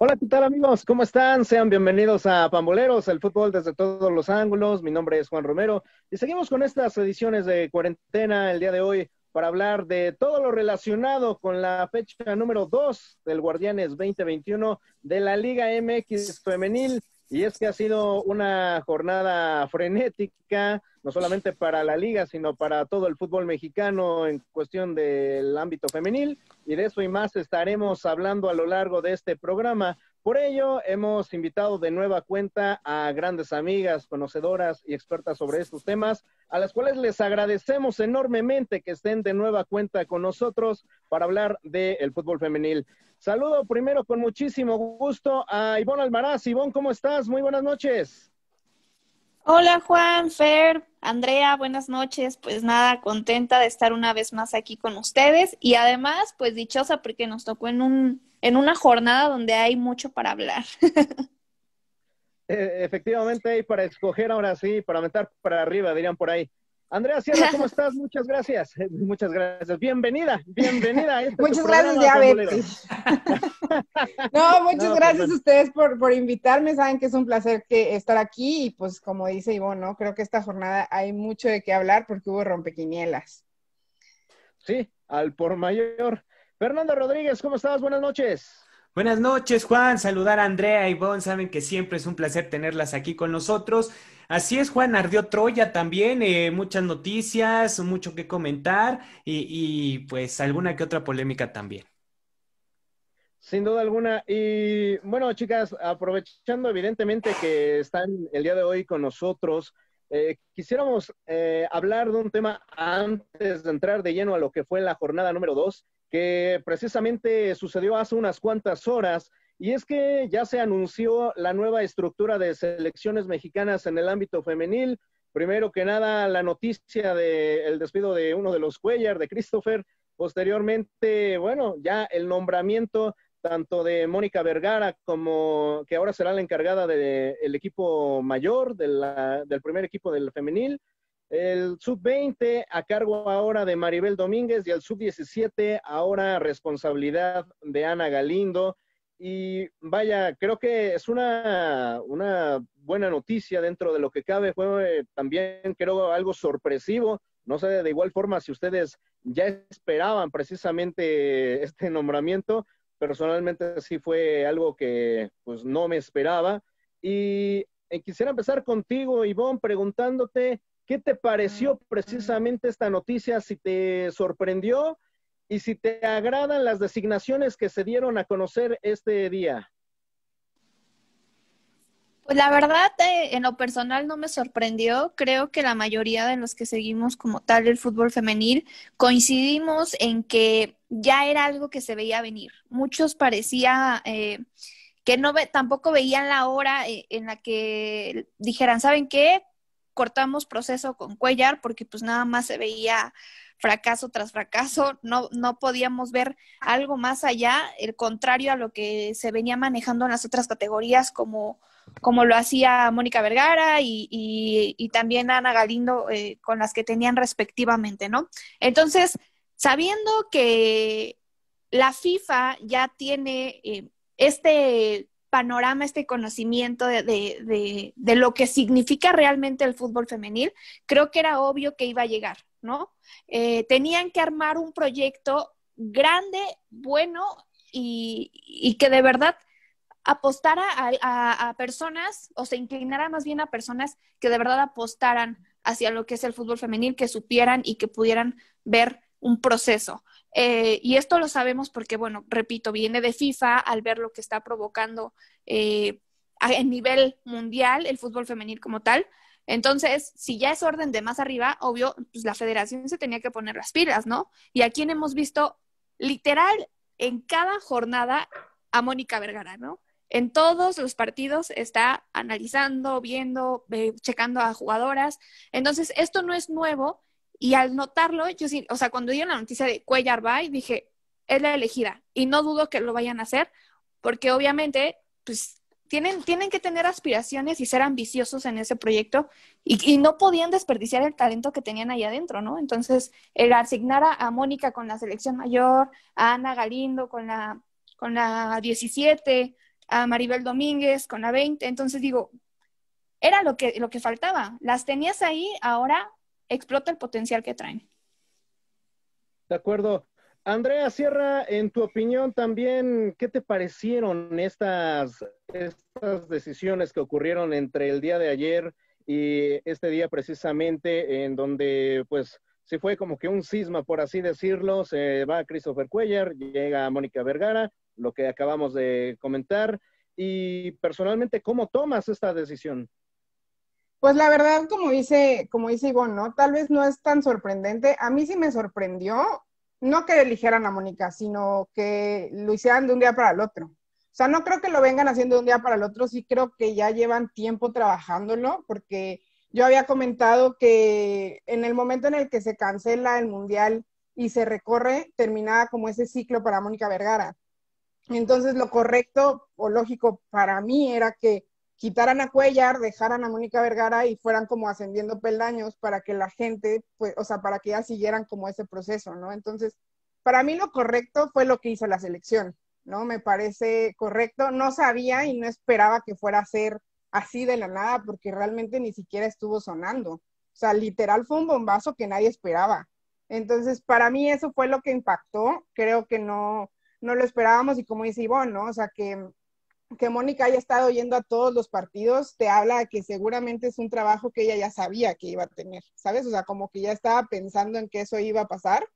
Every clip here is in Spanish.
Hola, ¿qué tal amigos? ¿Cómo están? Sean bienvenidos a Pamboleros, el fútbol desde todos los ángulos. Mi nombre es Juan Romero y seguimos con estas ediciones de cuarentena el día de hoy para hablar de todo lo relacionado con la fecha número 2 del Guardianes 2021 de la Liga MX femenil. Y es que ha sido una jornada frenética, no solamente para la liga, sino para todo el fútbol mexicano en cuestión del ámbito femenil. Y de eso y más estaremos hablando a lo largo de este programa. Por ello, hemos invitado de nueva cuenta a grandes amigas, conocedoras y expertas sobre estos temas, a las cuales les agradecemos enormemente que estén de nueva cuenta con nosotros para hablar del fútbol femenil. Saludo primero con muchísimo gusto a Ivonne Almaraz. Ivonne, ¿cómo estás? Muy buenas noches. Hola Juan, Fer, Andrea, buenas noches. Pues nada, contenta de estar una vez más aquí con ustedes y además, pues dichosa porque nos tocó en un en una jornada donde hay mucho para hablar. Eh, efectivamente, hay para escoger ahora sí, para meter para arriba, dirían por ahí. Andrea Sierra, ¿cómo estás? Muchas gracias. Muchas gracias. Bienvenida, bienvenida. Este muchas gracias, ya no, muchas gracias a ustedes por, por invitarme. Saben que es un placer que estar aquí y pues como dice Ivonne, ¿no? creo que esta jornada hay mucho de qué hablar porque hubo rompequinielas. Sí, al por mayor. Fernando Rodríguez, ¿cómo estás? Buenas noches. Buenas noches, Juan. Saludar a Andrea y Ivonne. Saben que siempre es un placer tenerlas aquí con nosotros. Así es, Juan, ardió Troya también, eh, muchas noticias, mucho que comentar y, pues alguna que otra polémica también. Sin duda alguna. Y bueno, chicas, aprovechando evidentemente que están el día de hoy con nosotros, eh, quisiéramos eh, hablar de un tema antes de entrar de lleno a lo que fue la jornada número dos, que precisamente sucedió hace unas cuantas horas y es que ya se anunció la nueva estructura de selecciones mexicanas en el ámbito femenil. Primero que nada, la noticia del despido de uno de los Cuellar, de Christopher. Posteriormente, bueno, ya el nombramiento tanto de Mónica Vergara como que ahora será la encargada del equipo mayor, del primer equipo del femenil. El sub-20 a cargo ahora de Maribel Domínguez y el sub-17 ahora responsabilidad de Ana Galindo. Y vaya, creo que es una, una buena noticia dentro de lo que cabe. Fue también, creo, algo sorpresivo. No sé de igual forma si ustedes ya esperaban precisamente este nombramiento. Personalmente sí fue algo que pues no me esperaba. Y eh, quisiera empezar contigo, Ivonne, preguntándote qué te pareció precisamente esta noticia, si te sorprendió y si te agradan las designaciones que se dieron a conocer este día. Pues la verdad, eh, en lo personal no me sorprendió. Creo que la mayoría de los que seguimos como tal el fútbol femenil coincidimos en que ya era algo que se veía venir. Muchos parecía eh, que no tampoco veían la hora eh, en la que dijeran, ¿saben qué? Cortamos proceso con Cuellar porque pues nada más se veía fracaso tras fracaso, no, no podíamos ver algo más allá, el contrario a lo que se venía manejando en las otras categorías como, como lo hacía Mónica Vergara y, y, también Ana Galindo eh, con las que tenían respectivamente, ¿no? Entonces, sabiendo que la FIFA ya tiene eh, este panorama, este conocimiento de, de, de, lo que significa realmente el fútbol femenil, creo que era obvio que iba a llegar. ¿No? Eh, tenían que armar un proyecto grande, bueno y, que de verdad apostara a, personas o se inclinara más bien a personas que de verdad apostaran hacia lo que es el fútbol femenil, que supieran y que pudieran ver un proceso. Eh, y esto lo sabemos porque, bueno, repito, viene de FIFA al ver lo que está provocando eh, a nivel mundial el fútbol femenil como tal, entonces, si ya es orden de más arriba, obvio, pues la federación se tenía que poner las pilas, ¿no? Y aquí hemos visto literal en cada jornada a Mónica Vergara, ¿no? En todos los partidos está analizando, viendo, checando a jugadoras. Entonces, esto no es nuevo y al notarlo, yo sí, o sea, cuando dieron la noticia de Cuellar Bay, dije, es la elegida y no dudo que lo vayan a hacer porque obviamente, pues tienen, tienen que tener aspiraciones y ser ambiciosos en ese proyecto y, no podían desperdiciar el talento que tenían ahí adentro, ¿no? Entonces, el asignar a, Mónica con la selección mayor, a Ana Galindo con la, con la 17, a Maribel Domínguez con la 20. Entonces digo, era lo que, lo que faltaba. Las tenías ahí, ahora explota el potencial que traen. De acuerdo. Andrea Sierra, en tu opinión también, ¿qué te parecieron estas, decisiones que ocurrieron entre el día de ayer y este día precisamente en donde pues se fue como que un cisma, por así decirlo, se va Christopher Cuellar, llega Mónica Vergara, lo que acabamos de comentar, y personalmente, ¿cómo tomas esta decisión? Pues la verdad, como dice, como dice Ivonne, ¿no? Tal vez no es tan sorprendente. A mí sí me sorprendió, no que eligieran a Mónica, sino que lo hicieran de un día para el otro. O sea, no creo que lo vengan haciendo de un día para el otro, sí creo que ya llevan tiempo trabajándolo, porque yo había comentado que en el momento en el que se cancela el Mundial y se recorre, terminaba como ese ciclo para Mónica Vergara. Entonces, lo correcto o lógico para mí era que quitaran a Cuellar, dejaran a Mónica Vergara y fueran como ascendiendo peldaños para que la gente, pues, o sea, para que ya siguieran como ese proceso, ¿no? Entonces, para mí lo correcto fue lo que hizo la selección, ¿no? Me parece correcto. No sabía y no esperaba que fuera a ser así de la nada porque realmente ni siquiera estuvo sonando. O sea, literal fue un bombazo que nadie esperaba. Entonces, para mí eso fue lo que impactó. Creo que no, no lo esperábamos y como dice Ivonne, ¿no? O sea, que que Mónica haya estado yendo a todos los partidos te habla que seguramente es un trabajo que ella ya sabía que iba a tener, ¿sabes? O sea, como que ya estaba pensando en que eso iba a pasar.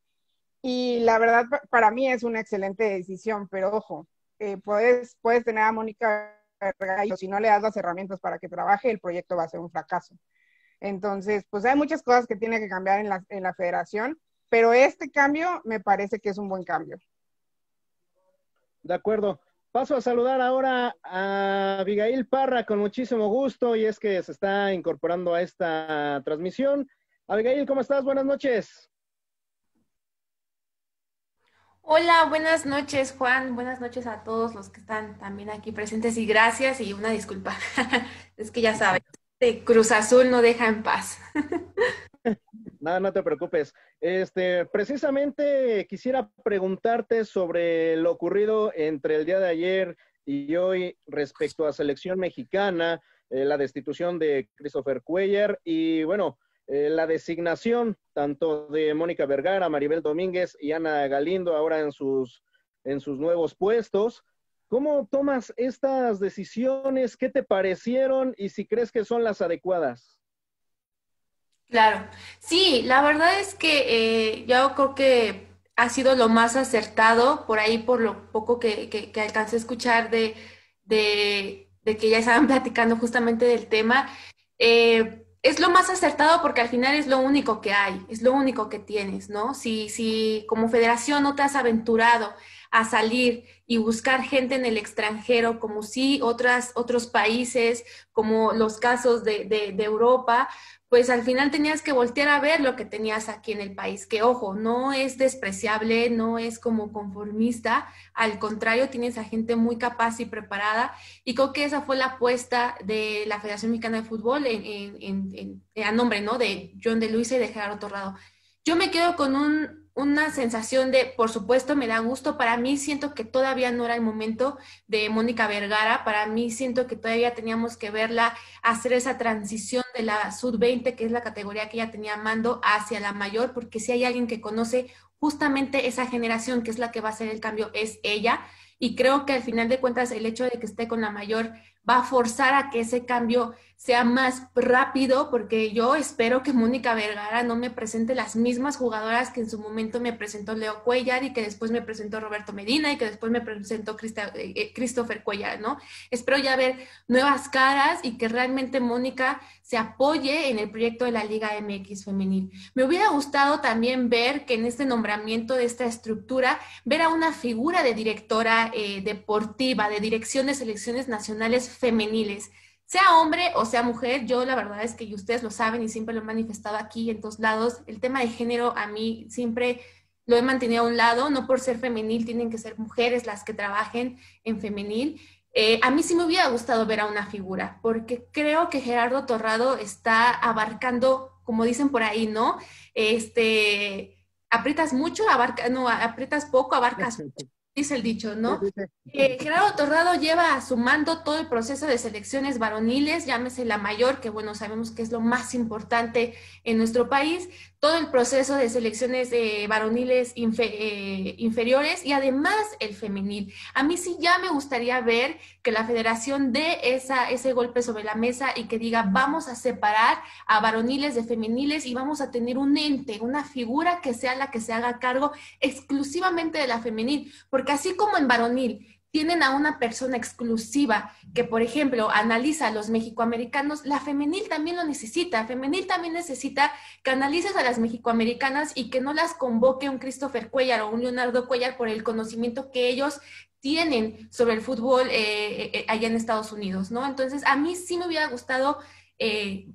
Y la verdad, para mí es una excelente decisión, pero ojo, eh, puedes, puedes tener a Mónica pero si no le das las herramientas para que trabaje, el proyecto va a ser un fracaso. Entonces, pues hay muchas cosas que tiene que cambiar en la, en la federación, pero este cambio me parece que es un buen cambio. De acuerdo. Paso a saludar ahora a Abigail Parra con muchísimo gusto y es que se está incorporando a esta transmisión. Abigail, ¿cómo estás? Buenas noches. Hola, buenas noches Juan, buenas noches a todos los que están también aquí presentes y gracias y una disculpa. es que ya saben, de Cruz Azul no deja en paz. Nada, no te preocupes. Este, precisamente quisiera preguntarte sobre lo ocurrido entre el día de ayer y hoy respecto a selección mexicana, eh, la destitución de Christopher Cuellar y bueno, eh, la designación tanto de Mónica Vergara, Maribel Domínguez y Ana Galindo ahora en sus, en sus nuevos puestos. ¿Cómo tomas estas decisiones? ¿Qué te parecieron y si crees que son las adecuadas? Claro, sí, la verdad es que eh, yo creo que ha sido lo más acertado por ahí, por lo poco que, que, alcancé a escuchar de, de, que ya estaban platicando justamente del tema. Eh, es lo más acertado porque al final es lo único que hay, es lo único que tienes, ¿no? Si, si como federación no te has aventurado a salir y buscar gente en el extranjero, como si otras, otros países, como los casos de, de, de Europa, pues al final tenías que voltear a ver lo que tenías aquí en el país, que ojo, no es despreciable, no es como conformista, al contrario, tienes a gente muy capaz y preparada, y creo que esa fue la apuesta de la Federación Mexicana de Fútbol en, a nombre, ¿no? De John de Luisa y de Gerardo Torrado. Yo me quedo con un, una sensación de, por supuesto, me da gusto. Para mí siento que todavía no era el momento de Mónica Vergara. Para mí siento que todavía teníamos que verla hacer esa transición de la sub-20, que es la categoría que ella tenía mando, hacia la mayor, porque si hay alguien que conoce justamente esa generación que es la que va a hacer el cambio, es ella. Y creo que al final de cuentas el hecho de que esté con la mayor va a forzar a que ese cambio sea más rápido, porque yo espero que Mónica Vergara no me presente las mismas jugadoras que en su momento me presentó Leo Cuellar y que después me presentó Roberto Medina y que después me presentó eh, eh, Christopher Cuellar, ¿no? Espero ya ver nuevas caras y que realmente Mónica se apoye en el proyecto de la Liga MX femenil. Me hubiera gustado también ver que en este nombramiento de esta estructura, ver a una figura de directora eh, deportiva, de dirección de selecciones nacionales femeniles sea hombre o sea mujer, yo la verdad es que ustedes lo saben y siempre lo he manifestado aquí en todos lados, el tema de género a mí siempre lo he mantenido a un lado, no por ser femenil tienen que ser mujeres las que trabajen en femenil. Eh, a mí sí me hubiera gustado ver a una figura, porque creo que Gerardo Torrado está abarcando, como dicen por ahí, ¿no? Este, aprietas mucho, abarca, no, aprietas poco, abarcas mucho. Dice el dicho, ¿no? Eh, Gerardo Torrado lleva sumando todo el proceso de selecciones varoniles, llámese la mayor, que bueno, sabemos que es lo más importante en nuestro país, todo el proceso de selecciones de varoniles eh, inferiores y además el femenil. A mí sí ya me gustaría ver que la federación dé esa, ese golpe sobre la mesa y que diga, vamos a separar a varoniles de femeniles y vamos a tener un ente, una figura que sea la que se haga cargo exclusivamente de la femenil, porque así como en varonil tienen a una persona exclusiva que, por ejemplo, analiza a los mexicoamericanos, la femenil también lo necesita. Femenil también necesita que analices a las mexicoamericanas y que no las convoque un Christopher Cuellar o un Leonardo Cuellar por el conocimiento que ellos tienen sobre el fútbol eh, eh, allá en Estados Unidos, ¿no? Entonces, a mí sí me hubiera gustado eh,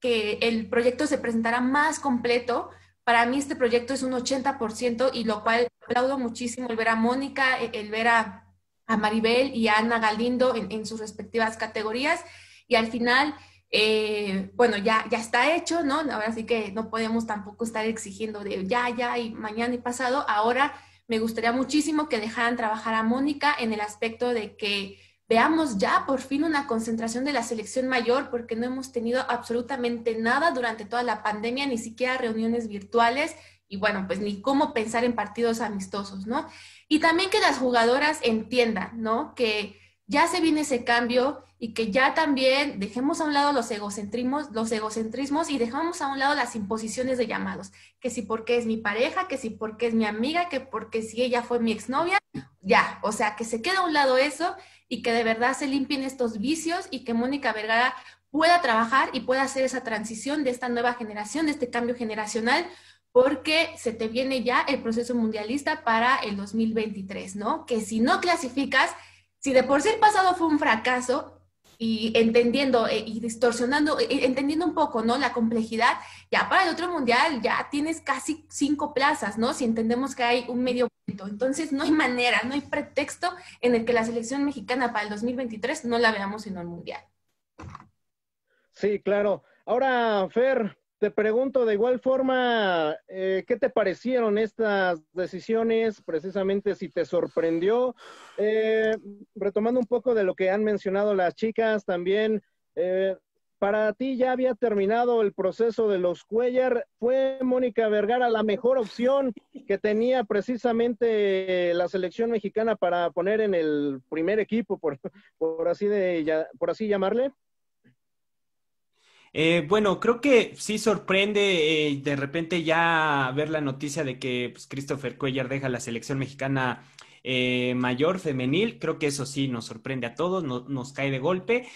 que el proyecto se presentara más completo. Para mí este proyecto es un 80% y lo cual aplaudo muchísimo el ver a Mónica, el ver a Maribel y a Ana Galindo en, sus respectivas categorías. Y al final, eh, bueno, ya, ya está hecho, ¿no? Ahora sí que no podemos tampoco estar exigiendo de ya, ya y mañana y pasado. Ahora me gustaría muchísimo que dejaran trabajar a Mónica en el aspecto de que veamos ya por fin una concentración de la selección mayor, porque no hemos tenido absolutamente nada durante toda la pandemia, ni siquiera reuniones virtuales y bueno, pues ni cómo pensar en partidos amistosos, ¿no? Y también que las jugadoras entiendan, ¿no? Que ya se viene ese cambio y que ya también dejemos a un lado los egocentrismos, los egocentrismos y dejamos a un lado las imposiciones de llamados, que si porque es mi pareja, que si porque es mi amiga, que porque si ella fue mi exnovia, ya, o sea, que se quede a un lado eso y que de verdad se limpien estos vicios y que Mónica Vergara pueda trabajar y pueda hacer esa transición de esta nueva generación, de este cambio generacional, porque se te viene ya el proceso mundialista para el 2023, ¿no? Que si no clasificas, si de por sí el pasado fue un fracaso, y entendiendo eh, y distorsionando, eh, entendiendo un poco, ¿no? La complejidad, ya para el otro mundial ya tienes casi cinco plazas, ¿no? Si entendemos que hay un medio punto. Entonces no hay manera, no hay pretexto en el que la selección mexicana para el 2023 no la veamos en el mundial. Sí, claro. Ahora, Fer, te pregunto de igual forma, eh, ¿qué te parecieron estas decisiones? Precisamente si te sorprendió. Eh, retomando un poco de lo que han mencionado las chicas también, eh, para ti ya había terminado el proceso de los Cuellar. ¿Fue Mónica Vergara la mejor opción que tenía precisamente la selección mexicana para poner en el primer equipo, por, por, así, de, por así llamarle? Eh, bueno, creo que sí sorprende eh, de repente ya ver la noticia de que pues, Christopher Cuellar deja la selección mexicana eh, mayor, femenil. Creo que eso sí nos sorprende a todos, nos cae de golpe.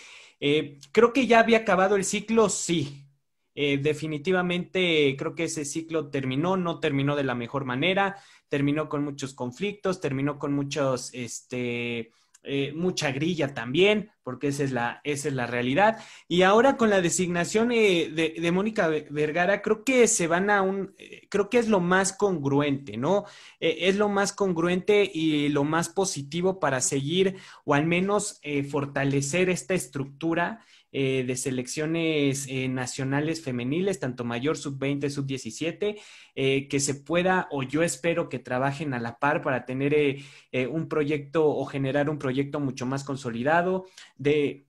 creo que ya había acabado el ciclo, sí. definitivamente creo que ese ciclo terminó, no terminó de la mejor manera, terminó con muchos conflictos, terminó con muchos, este, eh, mucha grilla también, porque esa es la, esa es la realidad. Y ahora con la designación eh, de, Mónica Vergara, creo que se van a un, eh, creo que es lo más congruente, ¿no? es lo más congruente y lo más positivo para seguir o al menos fortalecer esta estructura eh, de selecciones eh, nacionales femeniles, tanto mayor, sub-20, sub-17, eh, que se pueda, o yo espero que trabajen a la par para tener un proyecto o generar un proyecto mucho más consolidado de...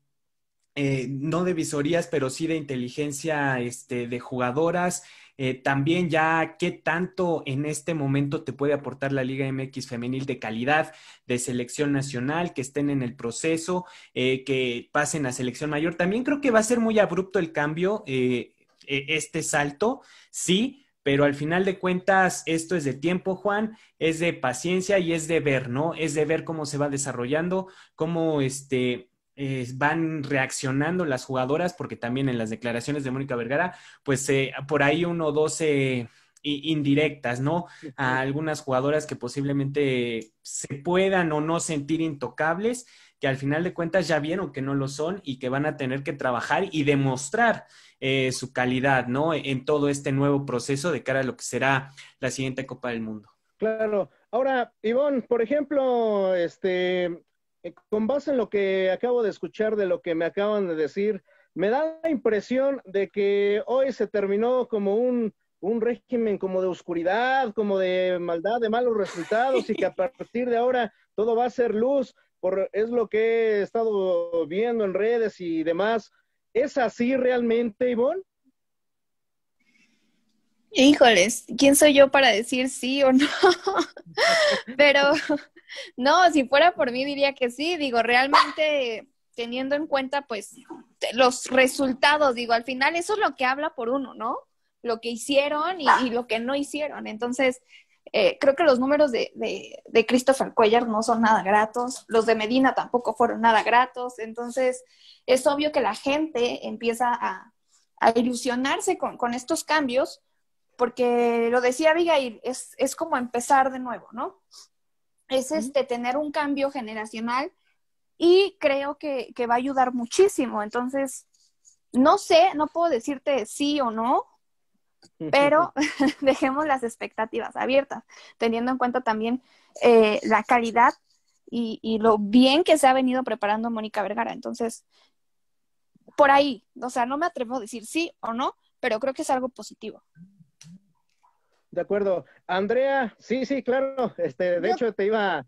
no de visorías, pero sí de inteligencia este, de jugadoras, eh, también ya qué tanto en este momento te puede aportar la Liga MX femenil de calidad, de selección nacional, que estén en el proceso, eh, que pasen a selección mayor. También creo que va a ser muy abrupto el cambio, eh, e, este salto, sí, pero al final de cuentas esto es de tiempo, Juan, es de paciencia y es de ver, ¿no? Es de ver cómo se va desarrollando, cómo este eh, van reaccionando las jugadoras, porque también en las declaraciones de Mónica Vergara, pues eh, por ahí uno o dos eh, indirectas, ¿no? A algunas jugadoras que posiblemente se puedan o no sentir intocables, que al final de cuentas ya vieron que no lo son y que van a tener que trabajar y demostrar su calidad, ¿no? En todo este nuevo proceso de cara a lo que será la siguiente Copa del Mundo. Claro. Ahora, Ivonne, por ejemplo, este, con base en lo que acabo de escuchar, de lo que me acaban de decir, me da la impresión de que hoy se terminó como un, un régimen como de oscuridad, como de maldad, de malos resultados y que a partir de ahora todo va a ser luz, por, es lo que he estado viendo en redes y demás. ¿Es así realmente, Ivonne? Híjoles, ¿quién soy yo para decir sí o no? Pero no, si fuera por mí diría que sí, digo, realmente teniendo en cuenta pues los resultados, digo, al final eso es lo que habla por uno, ¿no? Lo que hicieron y, lo que no hicieron. Entonces, eh, creo que los números de, de, Christopher Cuellar no son nada gratos, los de Medina tampoco fueron nada gratos, entonces es obvio que la gente empieza a, a ilusionarse con, con estos cambios porque lo decía Abigail, es, es como empezar de nuevo, ¿no? Es este, tener un cambio generacional y creo que, va a ayudar muchísimo. Entonces, no sé, no puedo decirte sí o no, pero dejemos las expectativas abiertas, teniendo en cuenta también eh, la calidad y, y, lo bien que se ha venido preparando Mónica Vergara. Entonces, por ahí, o sea, no me atrevo a decir sí o no, pero creo que es algo positivo. De acuerdo. Andrea, sí, sí, claro. Este, de hecho, te iba,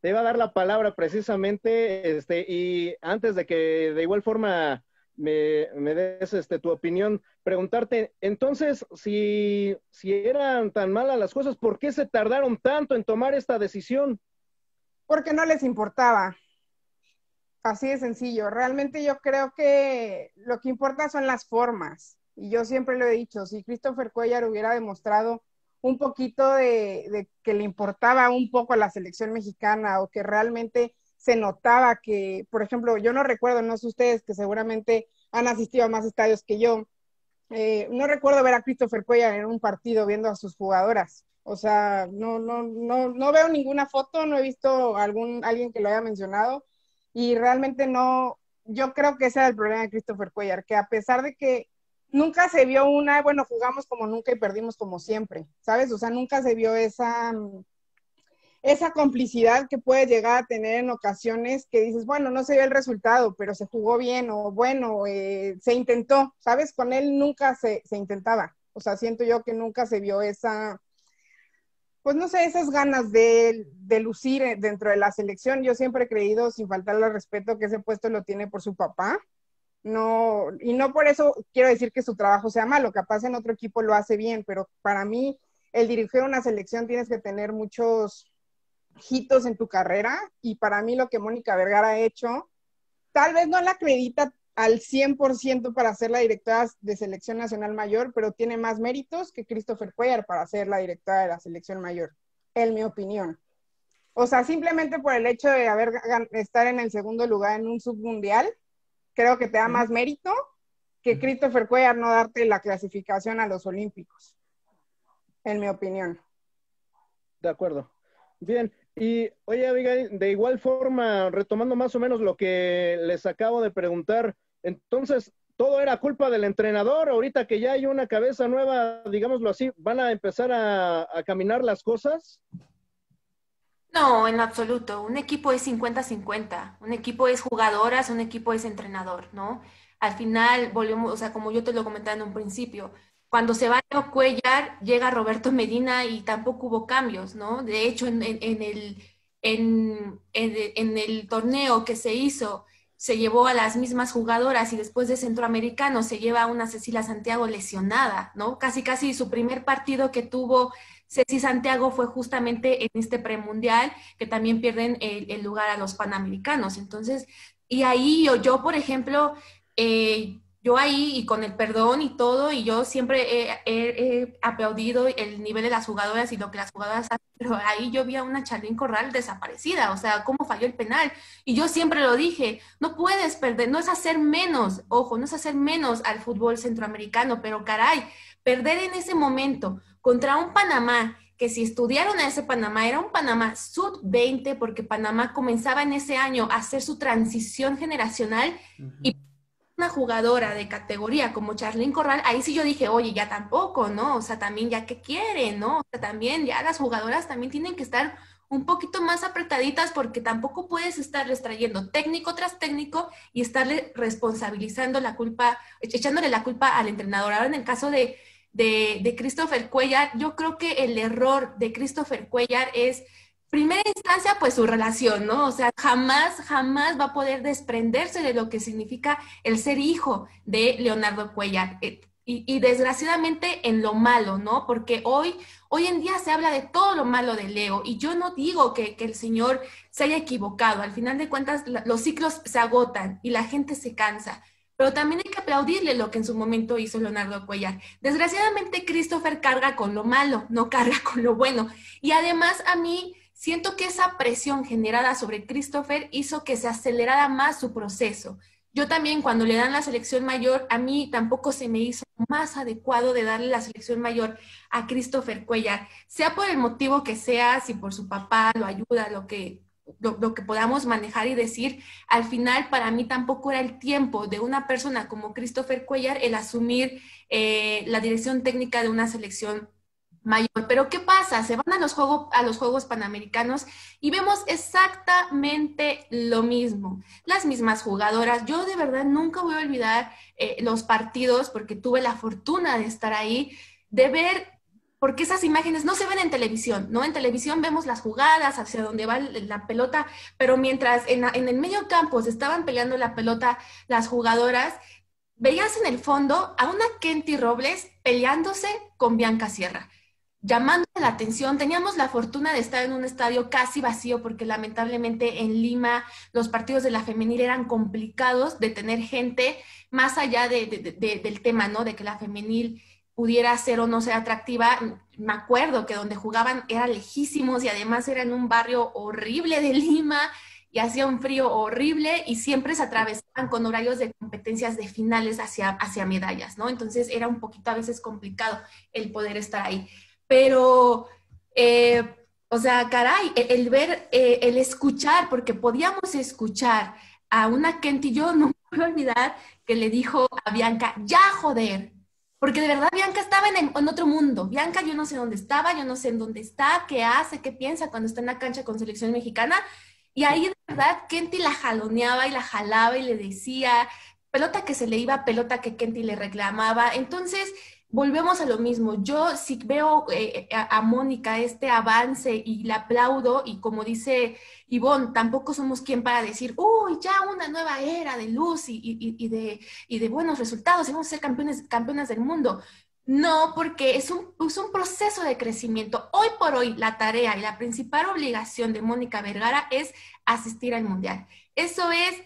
te iba a dar la palabra precisamente, este, y antes de que de igual forma me, me des este, tu opinión, preguntarte, entonces, si, si eran tan malas las cosas, ¿por qué se tardaron tanto en tomar esta decisión? Porque no les importaba. Así de sencillo. Realmente yo creo que lo que importa son las formas. Y yo siempre lo he dicho, si Christopher Cuellar hubiera demostrado un poquito de, que le importaba un poco a la selección mexicana o que realmente se notaba que, por ejemplo, yo no recuerdo, no sé ustedes que seguramente han asistido a más estadios que yo, eh, no recuerdo ver a Christopher Cuellar en un partido viendo a sus jugadoras. O sea, no, no, no, no veo ninguna foto, no he visto algún, alguien que lo haya mencionado y realmente no, yo creo que ese era el problema de Christopher Cuellar, que a pesar de que nunca se vio una, bueno, jugamos como nunca y perdimos como siempre, ¿sabes? O sea, nunca se vio esa, esa complicidad que puede llegar a tener en ocasiones que dices, bueno, no se vio el resultado, pero se jugó bien o bueno, eh, se intentó, ¿sabes? Con él nunca se, se intentaba. O sea, siento yo que nunca se vio esa, pues no sé, esas ganas de, de, lucir dentro de la selección. Yo siempre he creído, sin faltarle al respeto, que ese puesto lo tiene por su papá no, y no por eso quiero decir que su trabajo sea malo, capaz en otro equipo lo hace bien, pero para mí el dirigir una selección tienes que tener muchos hitos en tu carrera y para mí lo que Mónica Vergara ha hecho, tal vez no la acredita al 100% para ser la directora de selección nacional mayor, pero tiene más méritos que Christopher Cuellar para ser la directora de la selección mayor, en mi opinión. O sea, simplemente por el hecho de haber estar en el segundo lugar en un submundial, creo que te da más mérito que Christopher Cuellar no darte la clasificación a los Olímpicos, en mi opinión. De acuerdo. Bien, y oye, Abigail, de igual forma, retomando más o menos lo que les acabo de preguntar, entonces, ¿todo era culpa del entrenador? Ahorita que ya hay una cabeza nueva, digámoslo así, ¿van a empezar a, a caminar las cosas? No, en absoluto. Un equipo es 50-50. Un equipo es jugadoras, un equipo es entrenador, ¿no? Al final, volvemos, o sea, como yo te lo comentaba en un principio, cuando se va a Cuellar, llega Roberto Medina y tampoco hubo cambios, ¿no? De hecho, en, el, en, en, el torneo que se hizo, se llevó a las mismas jugadoras y después de Centroamericano se lleva a una Cecilia Santiago lesionada, ¿no? Casi, casi su primer partido que tuvo Ceci Santiago fue justamente en este premundial que también pierden el, lugar a los panamericanos. Entonces, y ahí yo, yo por ejemplo, eh, yo ahí y con el perdón y todo, y yo siempre he, aplaudido el nivel de las jugadoras y lo que las jugadoras hacen, pero ahí yo vi a una Charlín Corral desaparecida, o sea, cómo falló el penal. Y yo siempre lo dije, no puedes perder, no es hacer menos, ojo, no es hacer menos al fútbol centroamericano, pero caray, perder en ese momento contra un Panamá que si estudiaron a ese Panamá, era un Panamá sub-20, porque Panamá comenzaba en ese año a hacer su transición generacional y una jugadora de categoría como Charlene Corral, ahí sí yo dije, oye, ya tampoco, ¿no? O sea, también ya que quieren, ¿no? O sea, también ya las jugadoras también tienen que estar un poquito más apretaditas porque tampoco puedes estarles trayendo técnico tras técnico y estarle responsabilizando la culpa, echándole la culpa al entrenador. Ahora en el caso de, de, de Christopher Cuellar, yo creo que el error de Christopher Cuellar es primera instancia, pues su relación, ¿no? O sea, jamás, jamás va a poder desprenderse de lo que significa el ser hijo de Leonardo Cuellar. Eh, y, desgraciadamente en lo malo, ¿no? Porque hoy, hoy en día se habla de todo lo malo de Leo y yo no digo que, que el Señor se haya equivocado. Al final de cuentas, los ciclos se agotan y la gente se cansa. Pero también hay que aplaudirle lo que en su momento hizo Leonardo Cuellar. Desgraciadamente, Christopher carga con lo malo, no carga con lo bueno. Y además, a mí siento que esa presión generada sobre Christopher hizo que se acelerara más su proceso. Yo también cuando le dan la selección mayor, a mí tampoco se me hizo más adecuado de darle la selección mayor a Christopher Cuellar, sea por el motivo que sea, si por su papá lo ayuda, lo que, lo, que podamos manejar y decir, al final para mí tampoco era el tiempo de una persona como Christopher Cuellar el asumir eh, la dirección técnica de una selección mayor. Pero ¿qué pasa? Se van a los, juegos, a los Juegos Panamericanos y vemos exactamente lo mismo. Las mismas jugadoras. Yo de verdad nunca voy a olvidar eh, los partidos porque tuve la fortuna de estar ahí, de ver, porque esas imágenes no se ven en televisión, ¿no? En televisión vemos las jugadas, hacia dónde va la pelota, pero mientras en, el medio campo se estaban peleando la pelota las jugadoras, veías en el fondo a una Kenty Robles peleándose con Bianca Sierra llamando la atención. Teníamos la fortuna de estar en un estadio casi vacío porque lamentablemente en Lima los partidos de la femenil eran complicados de tener gente más allá del tema, ¿no? De que la femenil pudiera ser o no ser atractiva. Me acuerdo que donde jugaban era lejísimos y además era en un barrio horrible de Lima y hacía un frío horrible y siempre se atravesaban con horarios de competencias de finales hacia, hacia medallas, ¿no? Entonces era un poquito a veces complicado el poder estar ahí pero, eh, o sea, caray, el, ver, eh, el escuchar, porque podíamos escuchar a una Kenty, yo no puedo olvidar que le dijo a Bianca, ya joder, porque de verdad Bianca estaba en, otro mundo. Bianca yo no sé dónde estaba, yo no sé en dónde está, qué hace, qué piensa cuando está en la cancha con selección mexicana. Y ahí de verdad Kenty la jaloneaba y la jalaba y le decía, pelota que se le iba, pelota que Kenty le reclamaba. Entonces, volvemos a lo mismo. Yo sí veo eh, a, Mónica este avance y le aplaudo y como dice Ivonne, tampoco somos quien para decir, uy, ya una nueva era de luz y, de, de, buenos resultados y vamos a ser campeones, campeonas del mundo. No, porque es un, es un proceso de crecimiento. Hoy por hoy la tarea y la principal obligación de Mónica Vergara es asistir al Mundial. Eso es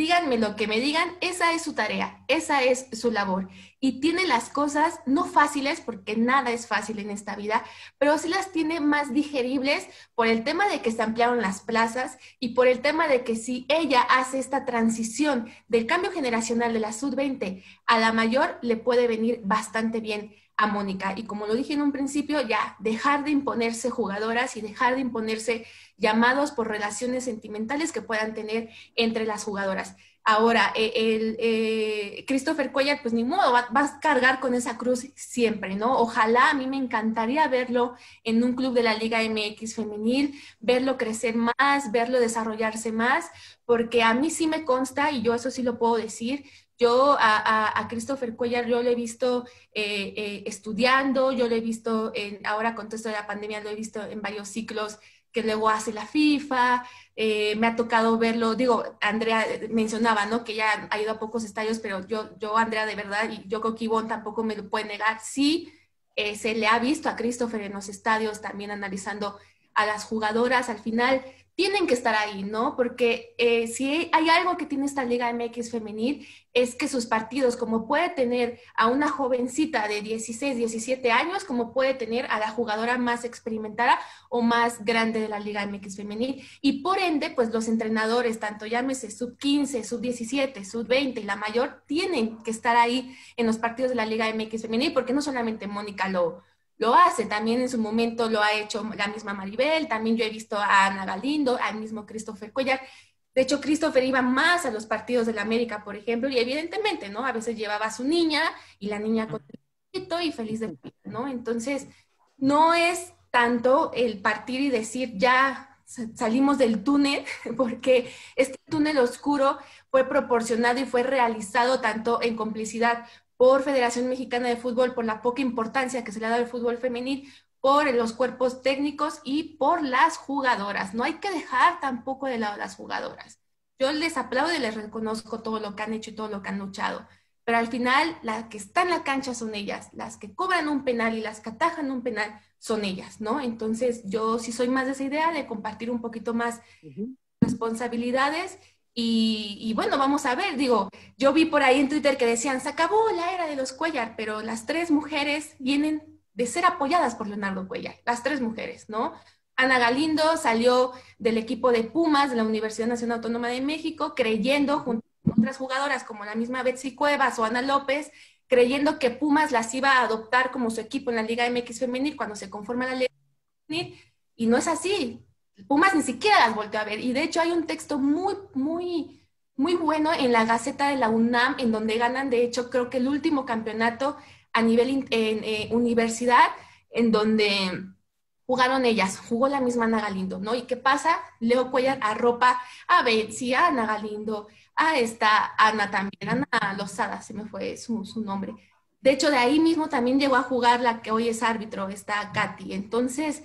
díganme lo que me digan, esa es su tarea, esa es su labor. Y tiene las cosas no fáciles, porque nada es fácil en esta vida, pero sí las tiene más digeribles por el tema de que se ampliaron las plazas y por el tema de que si ella hace esta transición del cambio generacional de la sub-20 a la mayor, le puede venir bastante bien a Mónica. Y como lo dije en un principio, ya dejar de imponerse jugadoras y dejar de imponerse llamados por relaciones sentimentales que puedan tener entre las jugadoras. Ahora, eh, el, eh, Christopher Cuellar, pues ni modo, va, a cargar con esa cruz siempre, ¿no? Ojalá, a mí me encantaría verlo en un club de la Liga MX femenil, verlo crecer más, verlo desarrollarse más, porque a mí sí me consta, y yo eso sí lo puedo decir, yo a, Christopher Cuellar, yo lo he visto eh, eh, estudiando, yo lo he visto, en, ahora con todo esto de la pandemia, lo he visto en varios ciclos que luego hace la FIFA, eh, me ha tocado verlo, digo, Andrea mencionaba, ¿no? Que ya ha ido a pocos estadios, pero yo, yo Andrea, de verdad, y yo creo que Ivonne tampoco me lo puede negar, sí, se le ha visto a Christopher en los estadios también analizando a las jugadoras, al final tienen que estar ahí, ¿no? Porque eh, si hay algo que tiene esta Liga MX femenil es que sus partidos, como puede tener a una jovencita de 16, 17 años, como puede tener a la jugadora más experimentada o más grande de la Liga MX femenil. Y por ende, pues los entrenadores, tanto llámese sub 15, sub 17, sub 20 y la mayor, tienen que estar ahí en los partidos de la Liga MX femenil, porque no solamente Mónica lo, lo hace. También en su momento lo ha hecho la misma Maribel, también yo he visto a Ana Galindo, al mismo Christopher Cuellar. De hecho, Christopher iba más a los partidos de la América, por ejemplo, y evidentemente, ¿no? A veces llevaba a su niña y la niña con el y feliz de vida, ¿no? Entonces, no es tanto el partir y decir ya salimos del túnel, porque este túnel oscuro fue proporcionado y fue realizado tanto en complicidad por Federación Mexicana de Fútbol, por la poca importancia que se le ha dado al fútbol femenil, por los cuerpos técnicos y por las jugadoras. No hay que dejar tampoco de lado las jugadoras. Yo les aplaudo y les reconozco todo lo que han hecho y todo lo que han luchado. Pero al final, las que están en la cancha son ellas, las que cobran un penal y las que atajan un penal son ellas, ¿no? Entonces, yo sí soy más de esa idea de compartir un poquito más responsabilidades y, bueno, vamos a ver, digo, yo vi por ahí en Twitter que decían, se acabó la era de los Cuellar, pero las tres mujeres vienen de ser apoyadas por Leonardo Cuellar, las tres mujeres, ¿no? Ana Galindo salió del equipo de Pumas de la Universidad Nacional Autónoma de México, creyendo, junto con otras jugadoras como la misma Betsy Cuevas o Ana López, creyendo que Pumas las iba a adoptar como su equipo en la Liga MX Femenil cuando se conforma la Liga Femenil, y no es así. Pumas ni siquiera las volteó a ver. Y de hecho hay un texto muy, muy, muy bueno en la Gaceta de la UNAM, en donde ganan, de hecho, creo que el último campeonato a nivel en, eh, universidad, en donde jugaron ellas, jugó la misma Ana Galindo, ¿no? ¿Y qué pasa? Leo Cuellar arropa a Betsy, a Ana Galindo, a esta Ana también, Ana Lozada, se me fue su, su nombre. De hecho, de ahí mismo también llegó a jugar la que hoy es árbitro, está Katy. Entonces,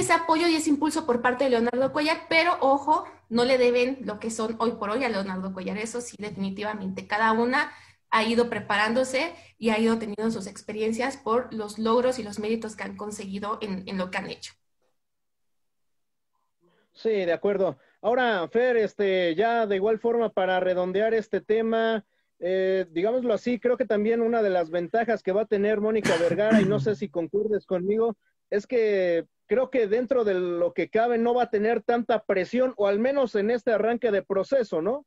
ese apoyo y ese impulso por parte de Leonardo Cuellar, pero ojo, no le deben lo que son hoy por hoy a Leonardo Cuellar. Eso sí, definitivamente. Cada una ha ido preparándose y ha ido teniendo sus experiencias por los logros y los méritos que han conseguido en, lo que han hecho. Sí, de acuerdo. Ahora, Fer, este, ya de igual forma para redondear este tema, eh, digámoslo así, creo que también una de las ventajas que va a tener Mónica Vergara, y no sé si concurres conmigo, es que creo que dentro de lo que cabe no va a tener tanta presión, o al menos en este arranque de proceso, ¿no?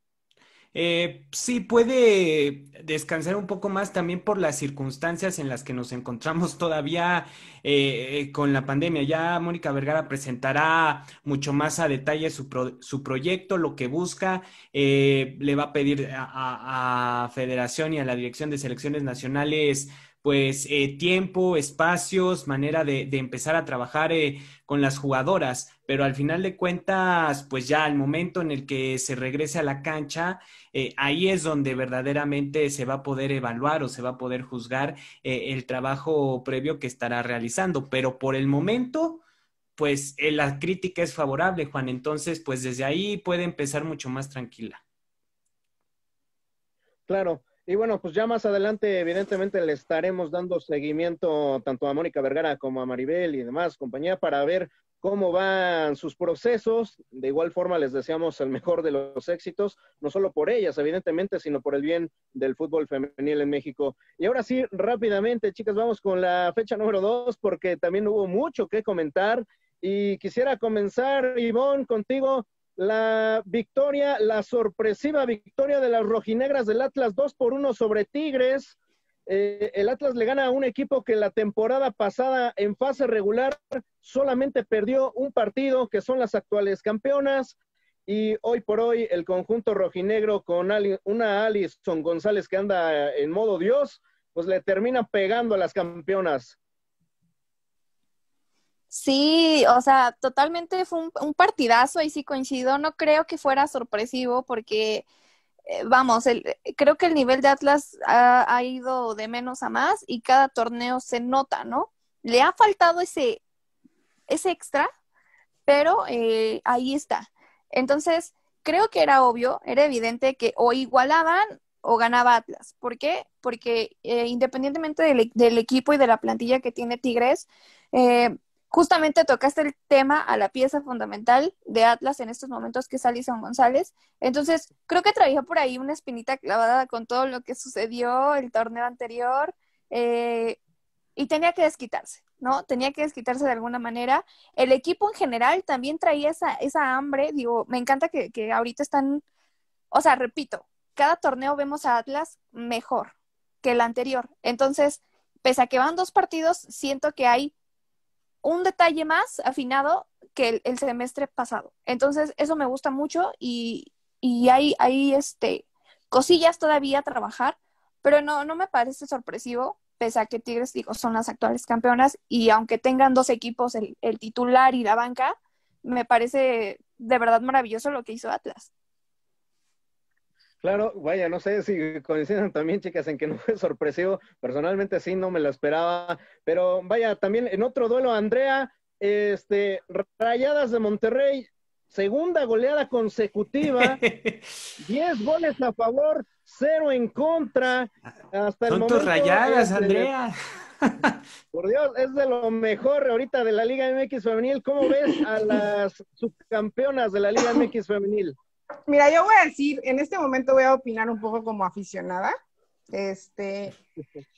Eh, sí, puede descansar un poco más también por las circunstancias en las que nos encontramos todavía eh, con la pandemia. Ya Mónica Vergara presentará mucho más a detalle su, su proyecto, lo que busca. Eh, le va a pedir a, a Federación y a la Dirección de Selecciones Nacionales pues eh, tiempo, espacios, manera de, empezar a trabajar eh, con las jugadoras, pero al final de cuentas, pues ya al momento en el que se regrese a la cancha, eh, ahí es donde verdaderamente se va a poder evaluar o se va a poder juzgar el trabajo previo que estará realizando, pero por el momento, pues la crítica es favorable, Juan, entonces, pues desde ahí puede empezar mucho más tranquila. Claro. Y bueno, pues ya más adelante, evidentemente, le estaremos dando seguimiento tanto a Mónica Vergara como a Maribel y demás compañía para ver cómo van sus procesos. De igual forma, les deseamos el mejor de los éxitos, no solo por ellas, evidentemente, sino por el bien del fútbol femenil en México. Y ahora sí, rápidamente, chicas, vamos con la fecha número dos, porque también hubo mucho que comentar. Y quisiera comenzar, Ivonne, contigo la victoria, la sorpresiva victoria de las rojinegras del Atlas 2 por 1 sobre Tigres. Eh, el Atlas le gana a un equipo que la temporada pasada en fase regular solamente perdió un partido, que son las actuales campeonas. Y hoy por hoy el conjunto rojinegro con una Alison González que anda en modo Dios, pues le termina pegando a las campeonas. Sí, o sea, totalmente fue un, partidazo, ahí sí coincido. No creo que fuera sorpresivo porque, eh, vamos, el, creo que el nivel de Atlas ha, ido de menos a más y cada torneo se nota, ¿no? Le ha faltado ese, ese extra, pero eh, ahí está. Entonces, creo que era obvio, era evidente que o igualaban o ganaba Atlas. ¿Por qué? Porque eh, independientemente del, del, equipo y de la plantilla que tiene Tigres, eh, Justamente tocaste el tema a la pieza fundamental de Atlas en estos momentos, que es Alison González. Entonces, creo que traía por ahí una espinita clavada con todo lo que sucedió el torneo anterior eh, y tenía que desquitarse, ¿no? Tenía que desquitarse de alguna manera. El equipo en general también traía esa, esa hambre. Digo, me encanta que, que ahorita están, o sea, repito, cada torneo vemos a Atlas mejor que el anterior. Entonces, pese a que van dos partidos, siento que hay un detalle más afinado que el, semestre pasado. Entonces, eso me gusta mucho y, y hay, hay este, cosillas todavía a trabajar, pero no, no me parece sorpresivo, pese a que Tigres, digo, son las actuales campeonas y aunque tengan dos equipos, el, el titular y la banca, me parece de verdad maravilloso lo que hizo Atlas. Claro, vaya, no sé si coinciden también, chicas, en que no fue sorpresivo. Personalmente sí, no me lo esperaba. Pero vaya, también en otro duelo, Andrea, este, Rayadas de Monterrey, segunda goleada consecutiva, 10 goles a favor, cero en contra. Hasta el tus rayadas, este, Andrea. Por Dios, es de lo mejor ahorita de la Liga MX Femenil. ¿Cómo ves a las subcampeonas de la Liga MX Femenil? Mira, yo voy a decir, en este momento voy a opinar un poco como aficionada. Este,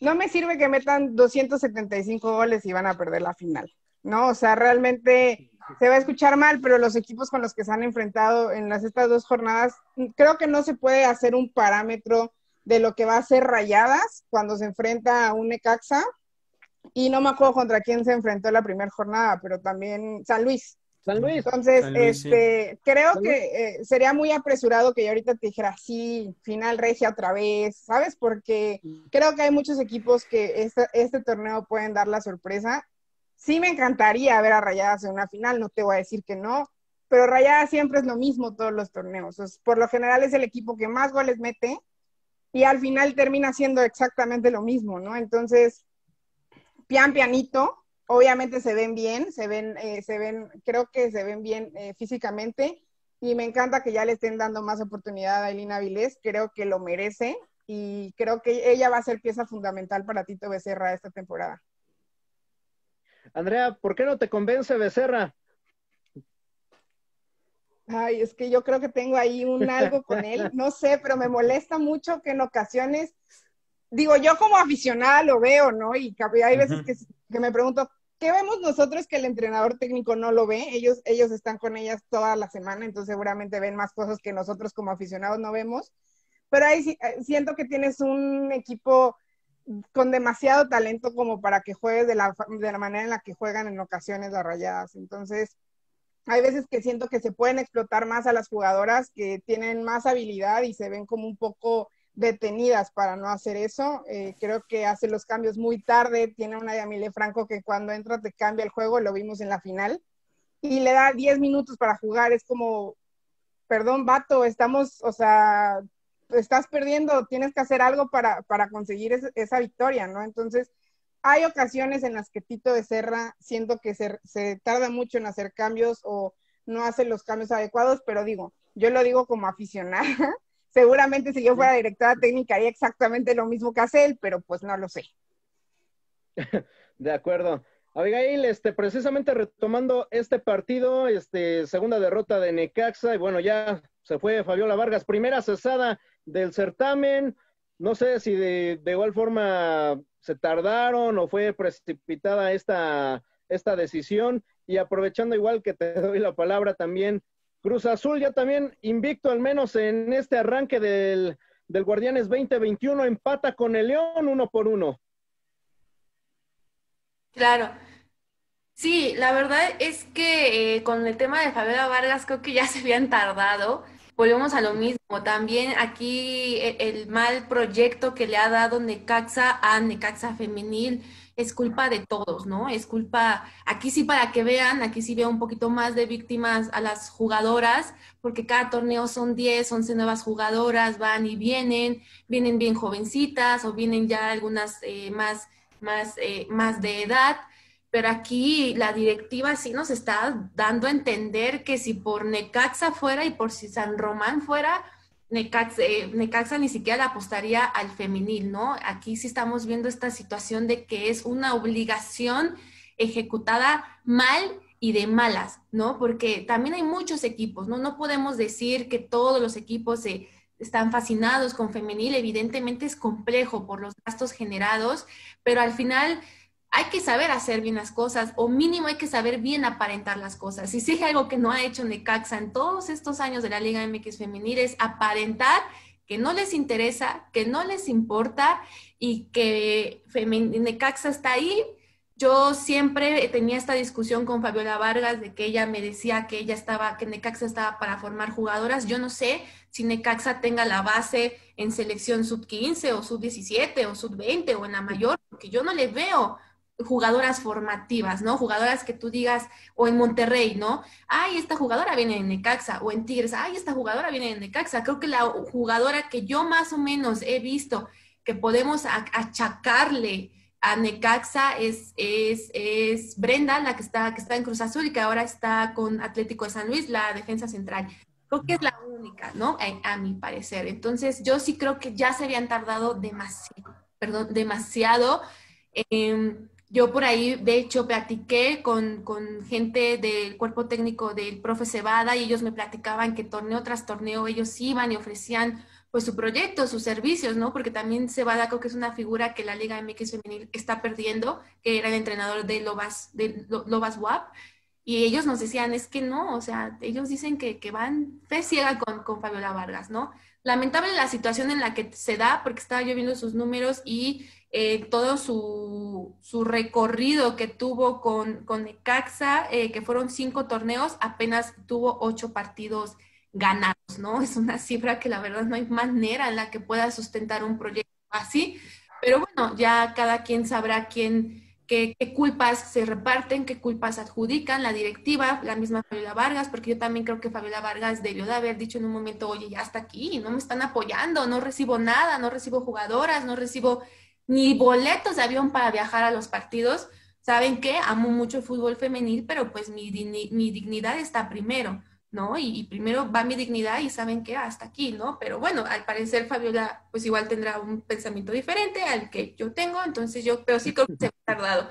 no me sirve que metan 275 goles y van a perder la final, ¿no? O sea, realmente se va a escuchar mal, pero los equipos con los que se han enfrentado en las estas dos jornadas, creo que no se puede hacer un parámetro de lo que va a ser Rayadas cuando se enfrenta a un Necaxa. Y no me acuerdo contra quién se enfrentó la primera jornada, pero también San Luis. San Luis. Entonces, este, creo que eh, sería muy apresurado que yo ahorita te dijera, sí, final regia otra vez, ¿sabes? Porque creo que hay muchos equipos que este, este torneo pueden dar la sorpresa. Sí me encantaría ver a Rayadas en una final, no te voy a decir que no, pero Rayadas siempre es lo mismo todos los torneos. por lo general es el equipo que más goles mete y al final termina siendo exactamente lo mismo, ¿no? Entonces, pian pianito, obviamente se ven bien, se ven, eh, se ven, creo que se ven bien eh, físicamente y me encanta que ya le estén dando más oportunidad a Elina Vilés, creo que lo merece y creo que ella va a ser pieza fundamental para Tito Becerra esta temporada. Andrea, ¿por qué no te convence Becerra? Ay, es que yo creo que tengo ahí un algo con él, no sé, pero me molesta mucho que en ocasiones, digo, yo como aficionada lo veo, ¿no? Y hay veces que que me pregunto, ¿qué vemos nosotros que el entrenador técnico no lo ve? Ellos, ellos están con ellas toda la semana, entonces seguramente ven más cosas que nosotros como aficionados no vemos. Pero ahí eh, siento que tienes un equipo con demasiado talento como para que juegues de la, de la manera en la que juegan en ocasiones las rayadas. Entonces, hay veces que siento que se pueden explotar más a las jugadoras que tienen más habilidad y se ven como un poco detenidas para no hacer eso. Eh, creo que hace los cambios muy tarde. Tiene una Yamile Franco que cuando entra te cambia el juego, lo vimos en la final. Y le da 10 minutos para jugar. Es como, perdón, vato, estamos, o sea, estás perdiendo, tienes que hacer algo para, para conseguir esa victoria, ¿no? Entonces, hay ocasiones en las que Tito de Serra siento que se, se tarda mucho en hacer cambios o no hace los cambios adecuados, pero digo, yo lo digo como aficionada, seguramente si yo fuera directora técnica haría exactamente lo mismo que hace él, pero pues no lo sé. De acuerdo. Abigail, este, precisamente retomando este partido, este, segunda derrota de Necaxa, y bueno, ya se fue Fabiola Vargas, primera cesada del certamen. No sé si de, de igual forma se tardaron o fue precipitada esta, esta decisión. Y aprovechando igual que te doy la palabra también, Cruz Azul ya también invicto, al menos en este arranque del, del Guardianes 2021, empata con el León uno por uno. Claro. Sí, la verdad es que eh, con el tema de Fabiola Vargas creo que ya se habían tardado. Volvemos a lo mismo. También aquí el, el mal proyecto que le ha dado Necaxa a Necaxa Femenil es culpa de todos, ¿no? Es culpa, aquí sí para que vean, aquí sí veo un poquito más de víctimas a las jugadoras, porque cada torneo son 10, 11 nuevas jugadoras, van y vienen, vienen bien jovencitas o vienen ya algunas eh, más, más, eh, más de edad. Pero aquí la directiva sí nos está dando a entender que si por Necaxa fuera y por si San Román fuera, eh, Necaxa, ni siquiera le apostaría al femenil, ¿no? Aquí sí estamos viendo esta situación de que es una obligación ejecutada mal y de malas, ¿no? Porque también hay muchos equipos, ¿no? No podemos decir que todos los equipos están fascinados con femenil, evidentemente es complejo por los gastos generados, pero al final hay que saber hacer bien las cosas, o mínimo hay que saber bien aparentar las cosas. Y si hay algo que no ha hecho Necaxa en todos estos años de la Liga MX Femenil es aparentar que no les interesa, que no les importa y que Necaxa está ahí. Yo siempre tenía esta discusión con Fabiola Vargas de que ella me decía que ella estaba, que Necaxa estaba para formar jugadoras. Yo no sé si Necaxa tenga la base en selección sub 15 o sub 17 o sub 20 o en la mayor, porque yo no le veo jugadoras formativas, ¿no? Jugadoras que tú digas, o en Monterrey, ¿no? Ay, esta jugadora viene en Necaxa, o en Tigres, ay, esta jugadora viene en Necaxa. Creo que la jugadora que yo más o menos he visto que podemos achacarle a Necaxa es, es, es, Brenda, la que está, que está en Cruz Azul y que ahora está con Atlético de San Luis, la defensa central. Creo que es la única, ¿no? A, mi parecer. Entonces, yo sí creo que ya se habían tardado demasiado, perdón, demasiado. Em, yo por ahí, de hecho, platiqué con, con, gente del cuerpo técnico del profe Cebada y ellos me platicaban que torneo tras torneo ellos iban y ofrecían pues su proyecto, sus servicios, ¿no? Porque también Cebada creo que es una figura que la Liga MX Femenil está perdiendo, que era el entrenador de Lobas, de Lobas WAP, y ellos nos decían, es que no, o sea, ellos dicen que, que van fe ciega con, con Fabiola Vargas, ¿no? Lamentable la situación en la que se da, porque estaba yo viendo sus números y eh, todo su, recorrido que tuvo con, con Necaxa, eh, que fueron cinco torneos, apenas tuvo ocho partidos ganados, ¿no? Es una cifra que la verdad no hay manera en la que pueda sustentar un proyecto así, pero bueno, ya cada quien sabrá quién, qué, culpas se reparten, qué culpas adjudican, la directiva, la misma Fabiola Vargas, porque yo también creo que Fabiola Vargas debió de haber dicho en un momento, oye, ya está aquí, no me están apoyando, no recibo nada, no recibo jugadoras, no recibo ni boletos de avión para viajar a los partidos. ¿Saben qué? Amo mucho el fútbol femenil, pero pues mi, mi dignidad está primero. ¿No? Y, primero va mi dignidad y saben que hasta aquí, ¿no? Pero bueno, al parecer Fabiola pues igual tendrá un pensamiento diferente al que yo tengo, entonces yo, pero sí creo que se ha tardado.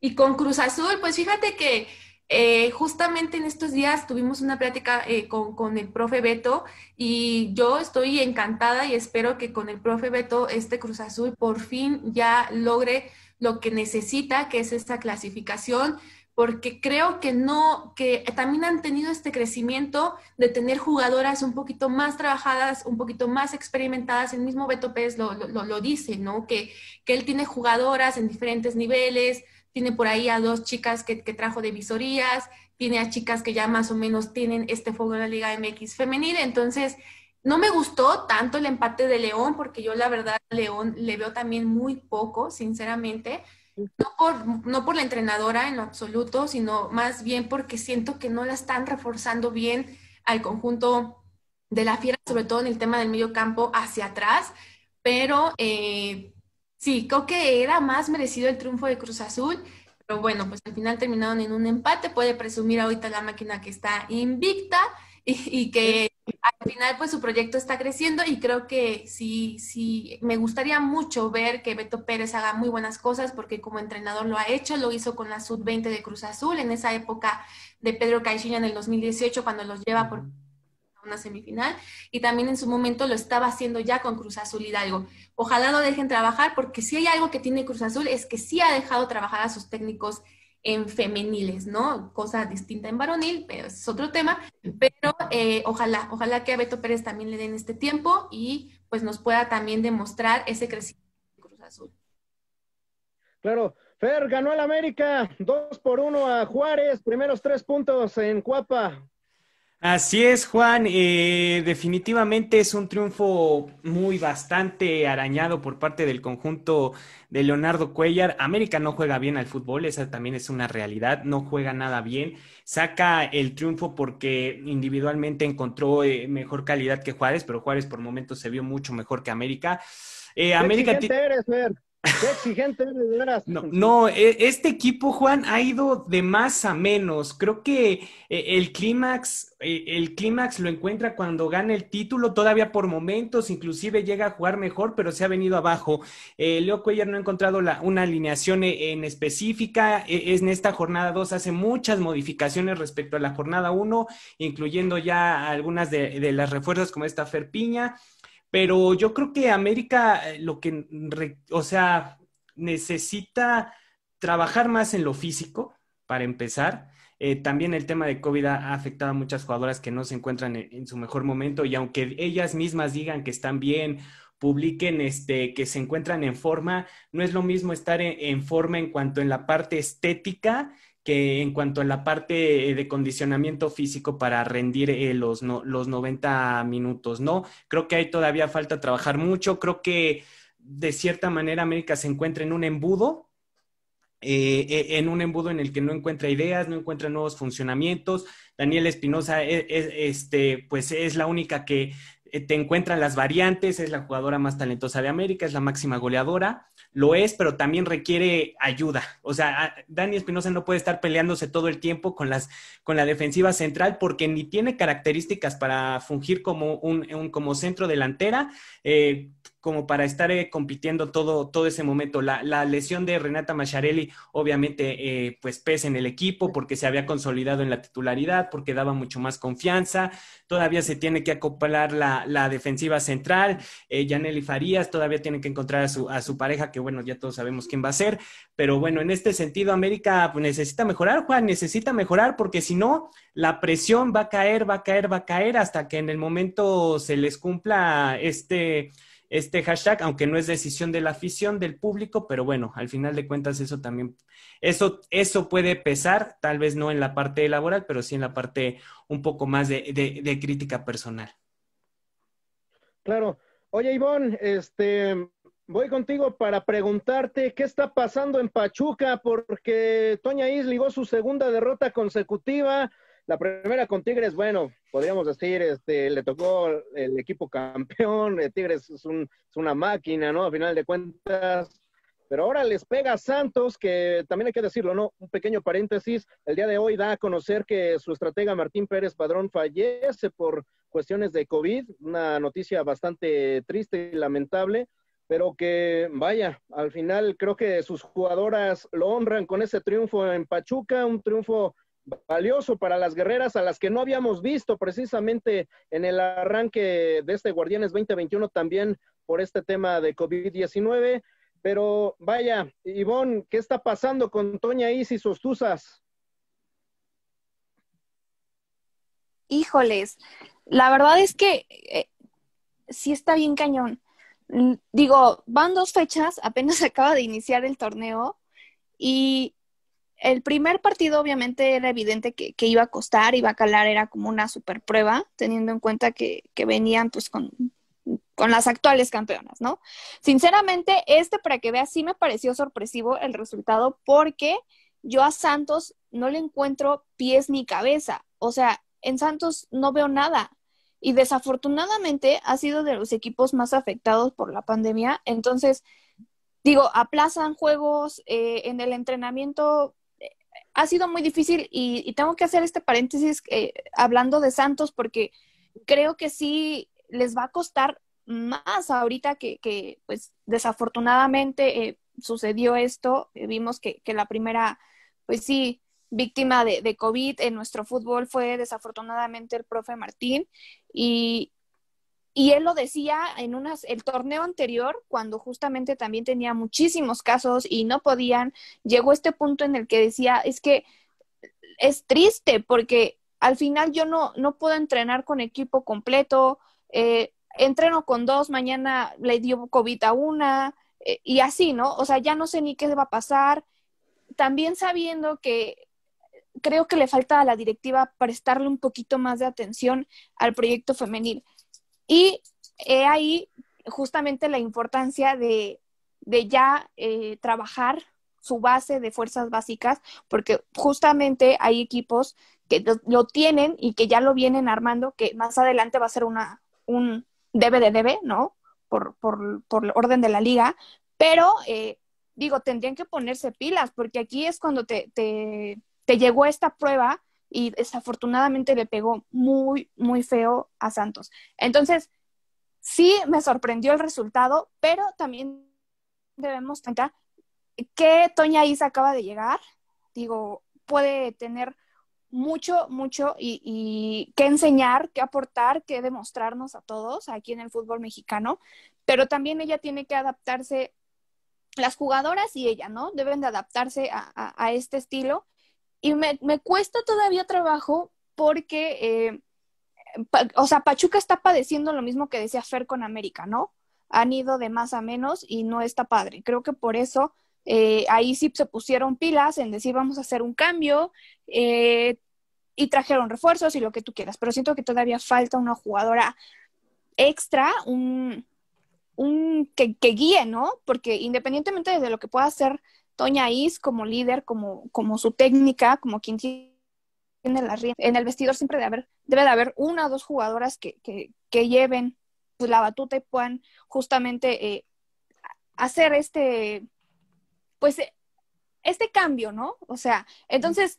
Y con Cruz Azul, pues fíjate que eh, justamente en estos días tuvimos una plática eh, con, con, el profe Beto y yo estoy encantada y espero que con el profe Beto este Cruz Azul por fin ya logre lo que necesita, que es esta clasificación porque creo que no, que también han tenido este crecimiento de tener jugadoras un poquito más trabajadas, un poquito más experimentadas. El mismo Beto Pérez lo, lo, dice, ¿no? Que, que, él tiene jugadoras en diferentes niveles, tiene por ahí a dos chicas que, que, trajo de visorías, tiene a chicas que ya más o menos tienen este fuego en la Liga MX femenil. Entonces, no me gustó tanto el empate de León, porque yo la verdad León le veo también muy poco, sinceramente no por, no por la entrenadora en lo absoluto, sino más bien porque siento que no la están reforzando bien al conjunto de la fiera, sobre todo en el tema del medio campo hacia atrás, pero eh, sí, creo que era más merecido el triunfo de Cruz Azul, pero bueno, pues al final terminaron en un empate, puede presumir ahorita la máquina que está invicta y, que al final pues su proyecto está creciendo y creo que sí, sí, me gustaría mucho ver que Beto Pérez haga muy buenas cosas porque como entrenador lo ha hecho, lo hizo con la Sub-20 de Cruz Azul en esa época de Pedro Caixinha en el 2018 cuando los lleva por una semifinal y también en su momento lo estaba haciendo ya con Cruz Azul Hidalgo. Ojalá lo dejen trabajar porque si hay algo que tiene Cruz Azul es que sí ha dejado trabajar a sus técnicos en femeniles, ¿no? Cosa distinta en varonil, pero es otro tema. Pero eh, ojalá, ojalá que a Beto Pérez también le den este tiempo y pues nos pueda también demostrar ese crecimiento de Cruz Azul. Claro. Fer, ganó el América, dos por uno a Juárez, primeros tres puntos en Cuapa. Así es, Juan. Eh, definitivamente es un triunfo muy bastante arañado por parte del conjunto de Leonardo Cuellar. América no juega bien al fútbol, esa también es una realidad, no juega nada bien. Saca el triunfo porque individualmente encontró eh, mejor calidad que Juárez, pero Juárez por momentos se vio mucho mejor que América. Eh, América eres, Qué exigente de veras. No, e, este equipo, Juan, ha ido de más a menos. Creo que eh, el clímax, eh, el clímax lo encuentra cuando gana el título, todavía por momentos, inclusive llega a jugar mejor, pero se ha venido abajo. Eh, Leo Cuellar no ha encontrado una alineación en específica. Es en esta jornada 2, hace muchas modificaciones respecto a la jornada 1, incluyendo ya algunas de, de las refuerzos como esta Ferpiña. Pero yo creo que América, eh, lo que, o sea, necesita trabajar más en lo físico, para empezar. Eh, también el tema de COVID ha afectado a muchas jugadoras que no se encuentran en, su mejor momento y aunque ellas mismas digan que están bien, publiquen este, que se encuentran en forma, no es lo mismo estar en forma en cuanto en la parte estética que en cuanto a la parte de condicionamiento físico para rendir eh, los, los 90 minutos, ¿no? Creo que hay todavía falta trabajar mucho, creo que de cierta manera América se encuentra en un embudo eh, eh, en un embudo en el que no encuentra ideas, no encuentra nuevos funcionamientos. Daniel Espinosa es, este, pues es la única que eh, te encuentra las variantes, es la jugadora más talentosa de América, es la máxima goleadora, lo es, pero también requiere ayuda. O sea, Dani Espinosa no puede estar peleándose todo el tiempo con, las, con la defensiva central porque ni tiene características para fungir como un, como centro delantera. Eh, como para estar eh, compitiendo todo, todo ese momento. La, la lesión de Renata Macharelli obviamente eh, pues pesa en el equipo porque se había consolidado en la titularidad, porque daba mucho más confianza. Todavía se tiene que acoplar la, la defensiva central. Eh, Yaneli Farías todavía tiene que encontrar a su, a su pareja, que bueno, ya todos sabemos quién va a ser. Pero bueno, en este sentido, América pues, necesita mejorar, Juan, necesita mejorar porque si no, la presión va a caer, va a caer, va a caer hasta que en el momento se les cumpla este este hashtag, aunque no es decisión de la afición, del público, pero bueno, al final de cuentas eso también, eso, eso puede pesar, tal vez no en la parte laboral, pero sí en la parte un poco más de, de, crítica personal. Claro. Oye, Ivonne, este, voy contigo para preguntarte qué está pasando en Pachuca, porque Toña Is ligó su segunda derrota consecutiva. La primera con Tigres, bueno, podríamos decir, este, le tocó el equipo campeón, eh, Tigres es, un, es una máquina, ¿no? A final de cuentas, pero ahora les pega Santos, que también hay que decirlo, ¿no? Un pequeño paréntesis, el día de hoy da a conocer que su estratega Martín Pérez Padrón fallece por cuestiones de COVID, una noticia bastante triste y lamentable, pero que vaya, al final creo que sus jugadoras lo honran con ese triunfo en Pachuca, un triunfo valioso para las guerreras a las que no habíamos visto precisamente en el arranque de este Guardianes 2021 también por este tema de COVID-19. Pero vaya, Ivonne, ¿qué está pasando con Toña Isis Ostuzas? Híjoles, la verdad es que eh, sí está bien cañón. Digo, van dos fechas, apenas acaba de iniciar el torneo y el primer partido obviamente era evidente que, iba a costar, iba a calar, era como una super prueba, teniendo en cuenta que, venían pues con, con, las actuales campeonas, ¿no? Sinceramente, este para que veas, sí me pareció sorpresivo el resultado porque yo a Santos no le encuentro pies ni cabeza, o sea, en Santos no veo nada. Y desafortunadamente ha sido de los equipos más afectados por la pandemia. Entonces, digo, aplazan juegos, eh, en el entrenamiento ha sido muy difícil y, tengo que hacer este paréntesis eh, hablando de Santos porque creo que sí les va a costar más ahorita que, pues desafortunadamente eh, sucedió esto. Eh, vimos que, la primera, pues sí, víctima de, de, COVID en nuestro fútbol fue desafortunadamente el profe Martín y, y él lo decía en unas, el torneo anterior, cuando justamente también tenía muchísimos casos y no podían, llegó este punto en el que decía, es que es triste porque al final yo no, no puedo entrenar con equipo completo, eh, entreno con dos, mañana le dio COVID a una, eh, y así, ¿no? O sea, ya no sé ni qué va a pasar. También sabiendo que creo que le falta a la directiva prestarle un poquito más de atención al proyecto femenil. Y he ahí justamente la importancia de, ya eh, trabajar su base de fuerzas básicas, porque justamente hay equipos que lo, tienen y que ya lo vienen armando, que más adelante va a ser una, un debe de debe, ¿no? Por, por, por orden de la liga, pero eh, digo, tendrían que ponerse pilas, porque aquí es cuando te, te, te llegó esta prueba y desafortunadamente le pegó muy, muy feo a Santos. Entonces, sí me sorprendió el resultado, pero también debemos cuenta que Toña Isa acaba de llegar. Digo, puede tener mucho, mucho y, y que enseñar, que aportar, que demostrarnos a todos aquí en el fútbol mexicano, pero también ella tiene que adaptarse, las jugadoras y ella, ¿no? Deben de adaptarse a, a este estilo y me, me cuesta todavía trabajo porque, eh, o sea, Pachuca está padeciendo lo mismo que decía Fer con América, ¿no? Han ido de más a menos y no está padre. Creo que por eso eh, ahí sí se pusieron pilas en decir vamos a hacer un cambio eh, y trajeron refuerzos y lo que tú quieras, pero siento que todavía falta una jugadora extra, un, un que, que guíe, ¿no? Porque independientemente de lo que pueda hacer Toña Is como líder, como, como su técnica, como quien tiene la En el vestidor siempre debe, haber, debe de haber una o dos jugadoras que, que, lleven pues, la batuta y puedan justamente eh, hacer este, pues, este cambio, ¿no? O sea, entonces,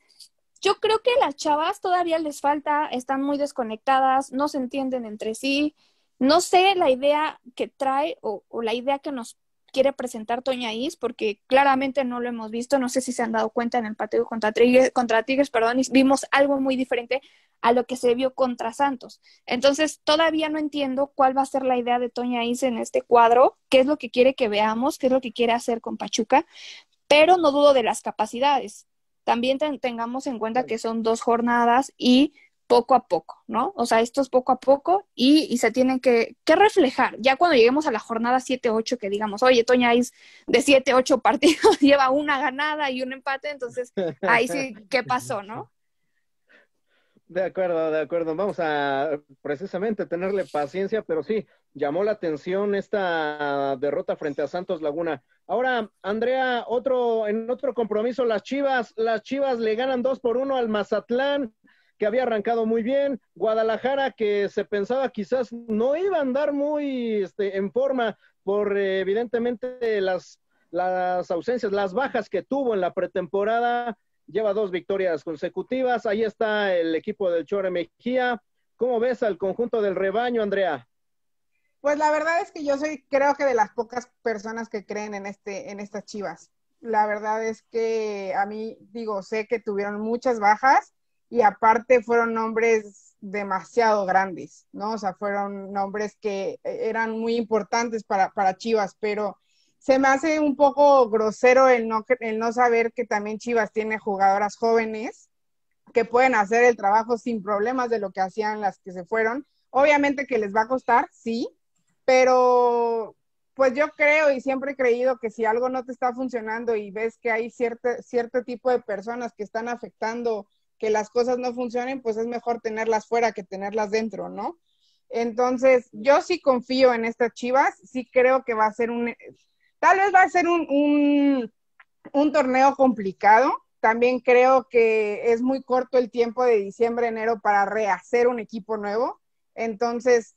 yo creo que las chavas todavía les falta, están muy desconectadas, no se entienden entre sí. No sé la idea que trae o la idea que nos quiere presentar Toña Is, porque claramente no lo hemos visto, no sé si se han dado cuenta en el partido contra Tigres, contra Tigres perdón, y vimos algo muy diferente a lo que se vio contra Santos. Entonces, todavía no entiendo cuál va a ser la idea de Toña Is en este cuadro, qué es lo que quiere que veamos, qué es lo que quiere hacer con Pachuca, pero no dudo de las capacidades. También tengamos en cuenta que son dos jornadas y poco a poco, ¿no? O sea, esto es poco a poco y, se tienen que, reflejar. Ya cuando lleguemos a la jornada 7-8, que digamos, oye, Toña de 7-8 partidos, lleva una ganada y un empate, entonces ahí sí, ¿qué pasó, no? De acuerdo, de acuerdo. Vamos a precisamente tenerle paciencia, pero sí, llamó la atención esta derrota frente a Santos Laguna. Ahora, Andrea, otro, en otro compromiso, las Chivas, las Chivas le ganan dos por uno al Mazatlán que había arrancado muy bien, Guadalajara que se pensaba quizás no iba a andar muy este, en forma por eh, evidentemente las, las ausencias, las bajas que tuvo en la pretemporada, lleva dos victorias consecutivas, ahí está el equipo del Chore Mejía, ¿cómo ves al conjunto del rebaño, Andrea? Pues la verdad es que yo soy, creo que de las pocas personas que creen en este, en estas chivas. La verdad es que a mí, digo, sé que tuvieron muchas bajas, y aparte fueron nombres demasiado grandes, ¿no? O sea, fueron nombres que eran muy importantes para, para Chivas, pero se me hace un poco grosero el no, el no saber que también Chivas tiene jugadoras jóvenes que pueden hacer el trabajo sin problemas de lo que hacían las que se fueron. Obviamente que les va a costar, sí, pero pues yo creo y siempre he creído que si algo no te está funcionando y ves que hay cierto tipo de personas que están afectando que las cosas no funcionen, pues es mejor tenerlas fuera que tenerlas dentro, ¿no? Entonces, yo sí confío en estas Chivas, sí creo que va a ser un, tal vez va a ser un, un, torneo complicado. También creo que es muy corto el tiempo de diciembre, enero para rehacer un equipo nuevo. Entonces,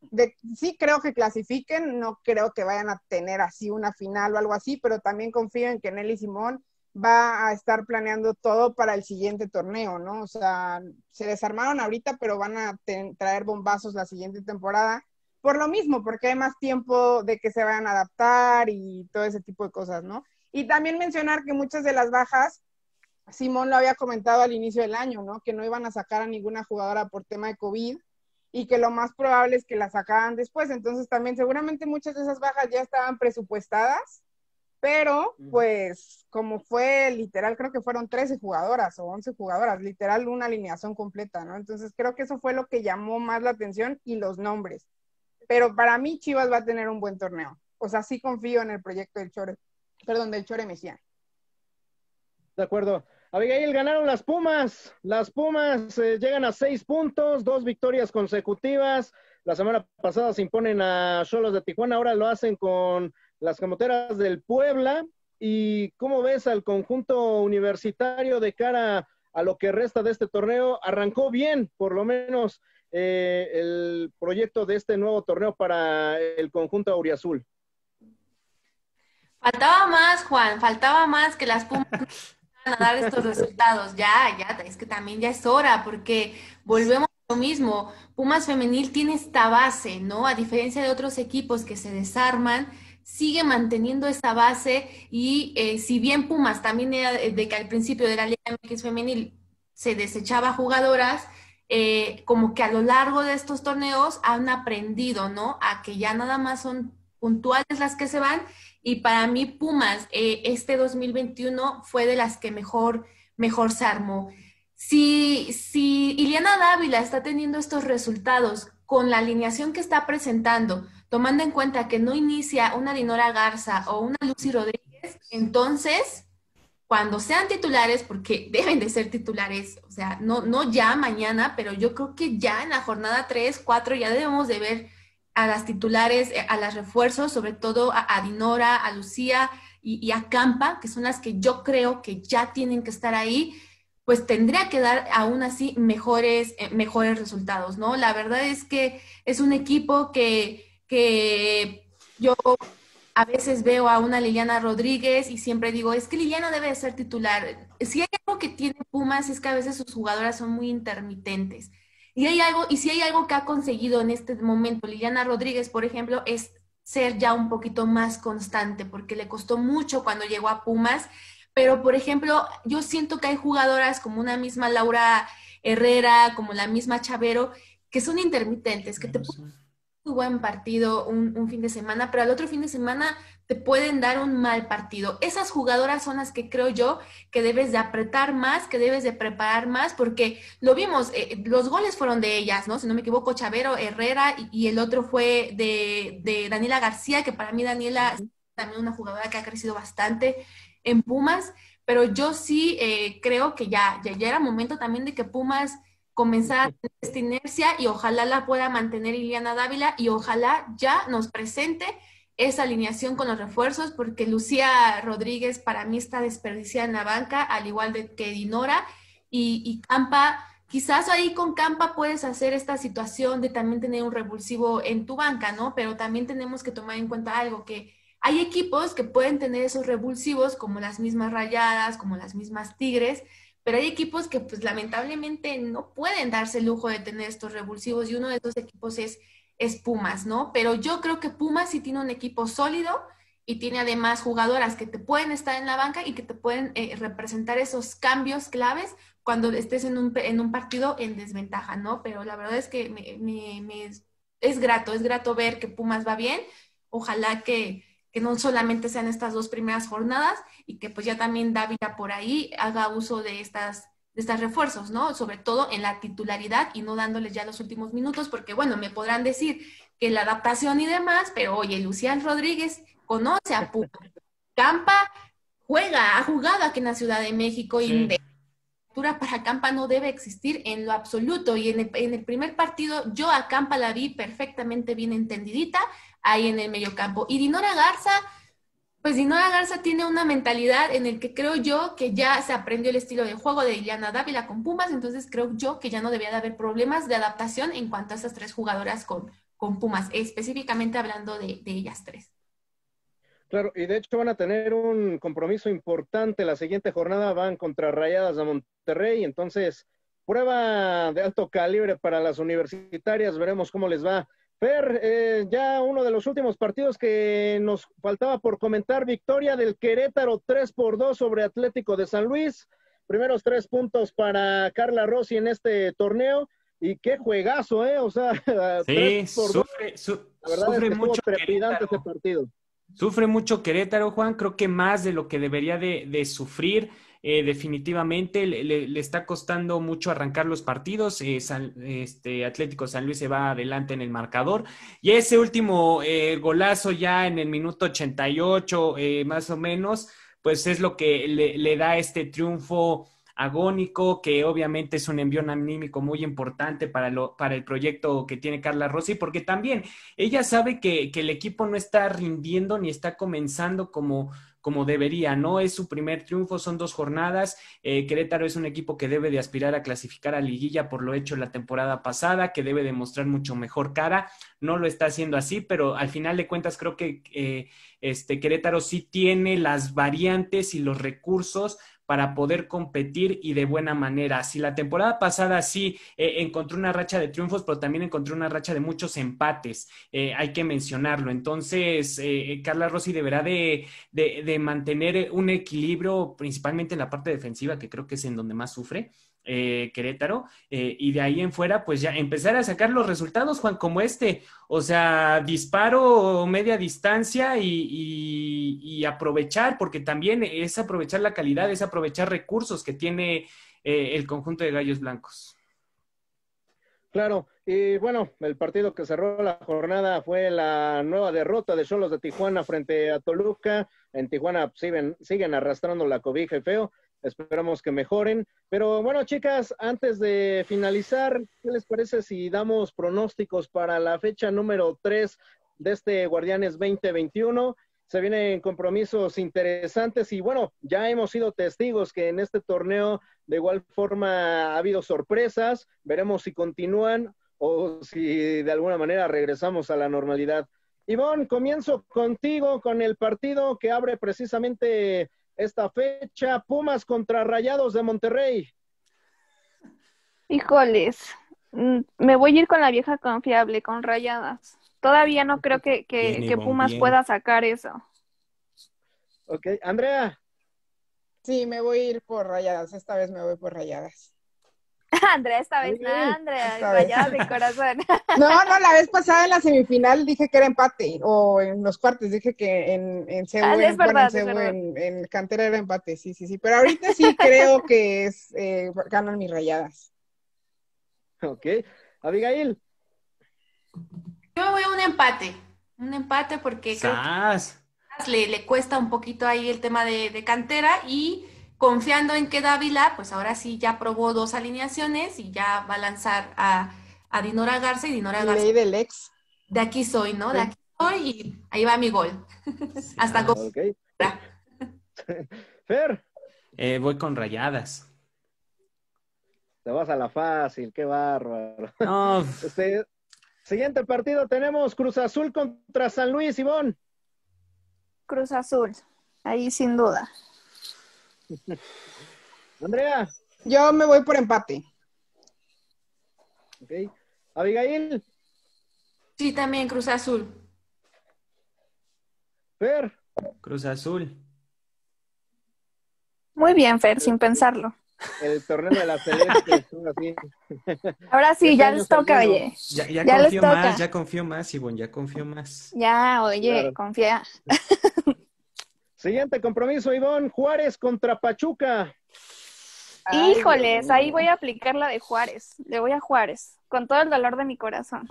de, sí creo que clasifiquen, no creo que vayan a tener así una final o algo así, pero también confío en que Nelly Simón va a estar planeando todo para el siguiente torneo, ¿no? O sea, se desarmaron ahorita, pero van a traer bombazos la siguiente temporada. Por lo mismo, porque hay más tiempo de que se vayan a adaptar y todo ese tipo de cosas, ¿no? Y también mencionar que muchas de las bajas, Simón lo había comentado al inicio del año, ¿no? Que no iban a sacar a ninguna jugadora por tema de COVID y que lo más probable es que la sacaran después. Entonces también seguramente muchas de esas bajas ya estaban presupuestadas pero pues como fue literal, creo que fueron 13 jugadoras o 11 jugadoras, literal una alineación completa, ¿no? Entonces creo que eso fue lo que llamó más la atención y los nombres. Pero para mí Chivas va a tener un buen torneo. O sea, sí confío en el proyecto del Chore, perdón, del Chore Mejía. De acuerdo. Abigail, ganaron las Pumas. Las Pumas eh, llegan a seis puntos, dos victorias consecutivas. La semana pasada se imponen a Cholos de Tijuana, ahora lo hacen con las camoteras del Puebla. ¿Y cómo ves al conjunto universitario de cara a lo que resta de este torneo? Arrancó bien, por lo menos, eh, el proyecto de este nuevo torneo para el conjunto auriazul. Faltaba más, Juan, faltaba más que las Pumas a dar estos resultados. Ya, ya, es que también ya es hora, porque volvemos a lo mismo. Pumas Femenil tiene esta base, ¿no? A diferencia de otros equipos que se desarman, sigue manteniendo esa base y eh, si bien Pumas también era de que al principio de la Liga MX femenil se desechaba jugadoras, eh, como que a lo largo de estos torneos han aprendido, ¿no? A que ya nada más son puntuales las que se van y para mí Pumas eh, este 2021 fue de las que mejor, mejor se armó. Si, si Iliana Dávila está teniendo estos resultados con la alineación que está presentando, tomando en cuenta que no inicia una Dinora Garza o una Lucy Rodríguez, entonces, cuando sean titulares, porque deben de ser titulares, o sea, no, no ya mañana, pero yo creo que ya en la jornada 3, 4 ya debemos de ver a las titulares, eh, a las refuerzos, sobre todo a, Dinora, a Lucía, y, y a Campa, que son las que yo creo que ya tienen que estar ahí, pues tendría que dar aún así mejores, eh, mejores resultados, ¿no? La verdad es que es un equipo que, que yo a veces veo a una Liliana Rodríguez y siempre digo, es que Liliana debe de ser titular. Si hay algo que tiene Pumas es que a veces sus jugadoras son muy intermitentes. Y hay algo, y si hay algo que ha conseguido en este momento Liliana Rodríguez, por ejemplo, es ser ya un poquito más constante, porque le costó mucho cuando llegó a Pumas pero, por ejemplo, yo siento que hay jugadoras como una misma Laura Herrera, como la misma Chavero, que son intermitentes, que te pueden buen partido un, fin de semana, pero al otro fin de semana te pueden dar un mal partido. Esas jugadoras son las que creo yo que debes de apretar más, que debes de preparar más, porque lo vimos, eh, los goles fueron de ellas, ¿no? Si no me equivoco, Chavero, Herrera y, el otro fue de, de, Daniela García, que para mí Daniela es también una jugadora que ha crecido bastante en Pumas, pero yo sí eh, creo que ya, ya, era momento también de que Pumas comenzara esta inercia y ojalá la pueda mantener Iliana Dávila y ojalá ya nos presente esa alineación con los refuerzos, porque Lucía Rodríguez para mí está desperdiciada en la banca, al igual de que Dinora y, y Campa. Quizás ahí con Campa puedes hacer esta situación de también tener un revulsivo en tu banca, ¿no? Pero también tenemos que tomar en cuenta algo, que hay equipos que pueden tener esos revulsivos como las mismas rayadas, como las mismas tigres, pero hay equipos que pues lamentablemente no pueden darse el lujo de tener estos revulsivos y uno de esos equipos es, es Pumas, ¿no? Pero yo creo que Pumas sí tiene un equipo sólido y tiene además jugadoras que te pueden estar en la banca y que te pueden eh, representar esos cambios claves cuando estés en un, en un, partido en desventaja, ¿no? Pero la verdad es que me, es grato, es grato ver que Pumas va bien. Ojalá que, que no solamente sean estas dos primeras jornadas y que pues ya también Dávila por ahí haga uso de estas de estos refuerzos, ¿no? Sobre todo en la titularidad y no dándoles ya los últimos minutos, porque bueno, me podrán decir que la adaptación y demás, pero oye, Lucián Rodríguez conoce a Pupa. Campa juega, ha jugado aquí en la Ciudad de México y de para Campa no debe existir en lo absoluto. Y en el, en el primer partido yo a Campa la vi perfectamente bien entendidita, ahí en el mediocampo. Y Dinora Garza, pues Dinora Garza tiene una mentalidad en el que creo yo que ya se aprendió el estilo de juego de Iliana Dávila con Pumas, entonces creo yo que ya no debía de haber problemas de adaptación en cuanto a esas tres jugadoras con, con Pumas, específicamente hablando de, de ellas tres. Claro, y de hecho van a tener un compromiso importante. La siguiente jornada van contra Rayadas de Monterrey, entonces prueba de alto calibre para las universitarias. Veremos cómo les va Fer, eh, ya uno de los últimos partidos que nos faltaba por comentar, victoria del Querétaro 3 por 2 sobre Atlético de San Luis. Primeros tres puntos para Carla Rossi en este torneo. Y qué juegazo, ¿eh? O sea, sí, sufre, sufre mucho trepidante ese partido. Sufre mucho Querétaro, Juan. Creo que más de lo que debería de, de sufrir. Eh, definitivamente le, está costando mucho arrancar los partidos. Eh, este, Atlético San Luis se va adelante en el marcador. Y ese último eh, golazo ya en el minuto 88, más o menos, pues es lo que le, da este triunfo agónico, que obviamente es un envío anímico muy importante para, lo, para el proyecto que tiene Carla Rossi, porque también ella sabe que, que el equipo no está rindiendo ni está comenzando como como debería, ¿no? Es su primer triunfo, son dos jornadas. Eh, Querétaro es un equipo que debe de aspirar a clasificar a liguilla por lo hecho la temporada pasada, que debe demostrar mucho mejor cara. No lo está haciendo así, pero al final de cuentas creo que eh, este Querétaro sí tiene las variantes y los recursos para poder competir y de buena manera. Si la temporada pasada sí eh, encontró una racha de triunfos, pero también encontró una racha de muchos empates, eh, hay que mencionarlo. Entonces, eh, Carla Rossi deberá de, de mantener un equilibrio, principalmente en la parte defensiva, que creo que es en donde más sufre. Eh, Querétaro, eh, y de ahí en fuera, pues ya empezar a sacar los resultados, Juan, como este, o sea, disparo media distancia y, aprovechar, porque también es aprovechar la calidad, es aprovechar recursos que tiene eh, el conjunto de Gallos Blancos. Claro, y bueno, el partido que cerró la jornada fue la nueva derrota de Cholos de Tijuana frente a Toluca. En Tijuana siguen, arrastrando la cobija feo. Esperamos que mejoren. Pero bueno, chicas, antes de finalizar, ¿qué les parece si damos pronósticos para la fecha número 3 de este Guardianes 2021? se vienen compromisos interesantes y bueno, ya hemos sido testigos que en este torneo de igual forma ha habido sorpresas, veremos si continúan o si de alguna manera regresamos a la normalidad. Ivonne, comienzo contigo con el partido que abre precisamente esta fecha, Pumas contra Rayados de Monterrey. Híjoles, mm, me voy a ir con la vieja confiable, con Rayadas. Todavía no creo que, que, Pumas pueda sacar eso. Ok, Andrea. Sí, me voy a ir por Rayadas, esta vez me voy por Rayadas. Andrea, esta vez no, Andrea, rayadas de corazón. No, no, la vez pasada en la semifinal dije que era empate, o en los cuartos dije que en, en ah, en, en, cantera era empate, sí, sí, sí, pero ahorita sí creo que es, eh, ganan mis rayadas. Ok, Abigail. Yo me voy a un empate, un empate porque creo que le, le, cuesta un poquito ahí el tema de, cantera y confiando en que Dávila, pues ahora sí ya probó dos alineaciones y ya va a lanzar a, a Dinora Garza y Dinora Garza. Ley del ex. De aquí soy, ¿no? De aquí soy y ahí va mi gol. Hasta con... Okay. Fer. Eh, voy con rayadas. Te vas a la fácil, qué bárbaro. No. Este, Siguiente partido tenemos Cruz Azul contra San Luis, Ivón. Cruz Azul, ahí sin duda. Andrea. Yo me voy por empate. Ok. Abigail. Sí, también Cruz Azul. Fer. Cruz Azul. Muy bien, Fer, sin pensarlo el torneo de la celeste. Ahora sí, ya les toca, oye. Ya, ya, confío más, ya confío más, Ivonne, ya confío más. Ya, oye, confía. Siguiente compromiso, Ivonne, Juárez contra Pachuca. Híjoles, ahí voy a aplicar la de Juárez. Le voy a Juárez, con todo el dolor de mi corazón.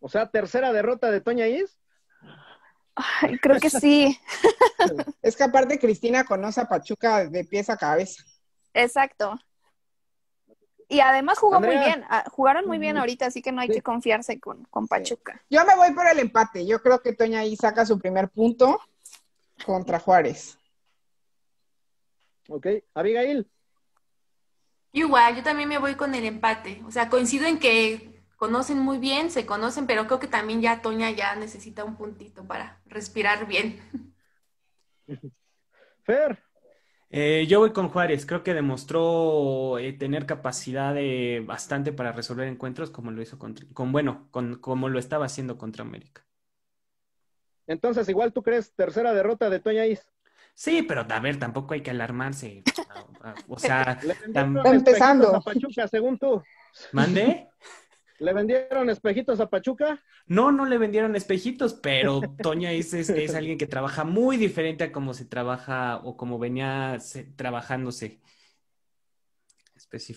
O sea, tercera derrota de Toña Is. Ay, creo que sí. es que aparte Cristina conoce a Pachuca de pies a cabeza. Exacto. Y además jugó muy bien, ah, jugaron muy bien ahorita, así que no hay que confiarse con, con Pachuca. Yo me voy por el empate, yo creo que Toña ahí saca su primer punto contra Juárez. Ok, Abigail. Igual, yo también me voy con el empate, o sea, coincido en que conocen muy bien, se conocen, pero creo que también ya Toña ya necesita un puntito para respirar bien. Fer. Eh, yo voy con Juárez, creo que demostró eh, tener capacidad de bastante para resolver encuentros como lo hizo contra, con bueno, con, como lo estaba haciendo contra América. Entonces, igual tú crees tercera derrota de Toña Is. Sí, pero a ver, tampoco hay que alarmarse. O sea, empezando. Pachuca, según tú. ¿Mande? ¿Le vendieron espejitos a Pachuca? No, no le vendieron espejitos, pero Toña es, es, alguien que trabaja muy diferente a cómo se trabaja o como venía trabajándose.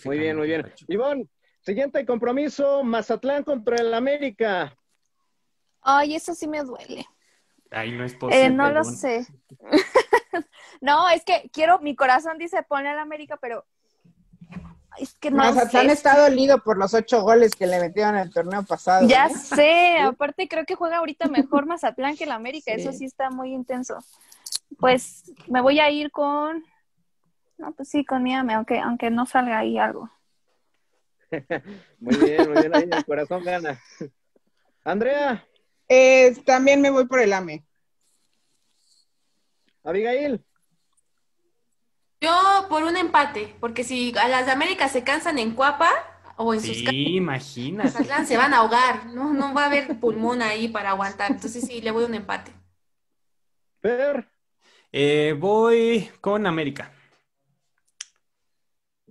Muy bien, muy bien. Ivonne, siguiente compromiso, Mazatlán contra el América. Ay, eso sí me duele. Ay, no es eh, posible. no lo sé. no, es que quiero, mi corazón dice ponle al América, pero es que no Mazatlán está dolido por los ocho goles que le metieron en el torneo pasado. Ya sé, aparte creo que juega ahorita mejor Mazatlán que el América, eso sí está muy intenso. Pues me voy a ir con, no, pues sí, con Miami, aunque, aunque no salga ahí algo. muy bien, muy bien, ahí el corazón gana. Andrea. Eh, también me voy por el AME. Abigail. Yo por un empate, porque si a las de América se cansan en Cuapa o en sus casas, imagínate. se van a ahogar, ¿no? No va a haber pulmón ahí para aguantar. Entonces sí, le voy a un empate. Per. Eh, voy con América.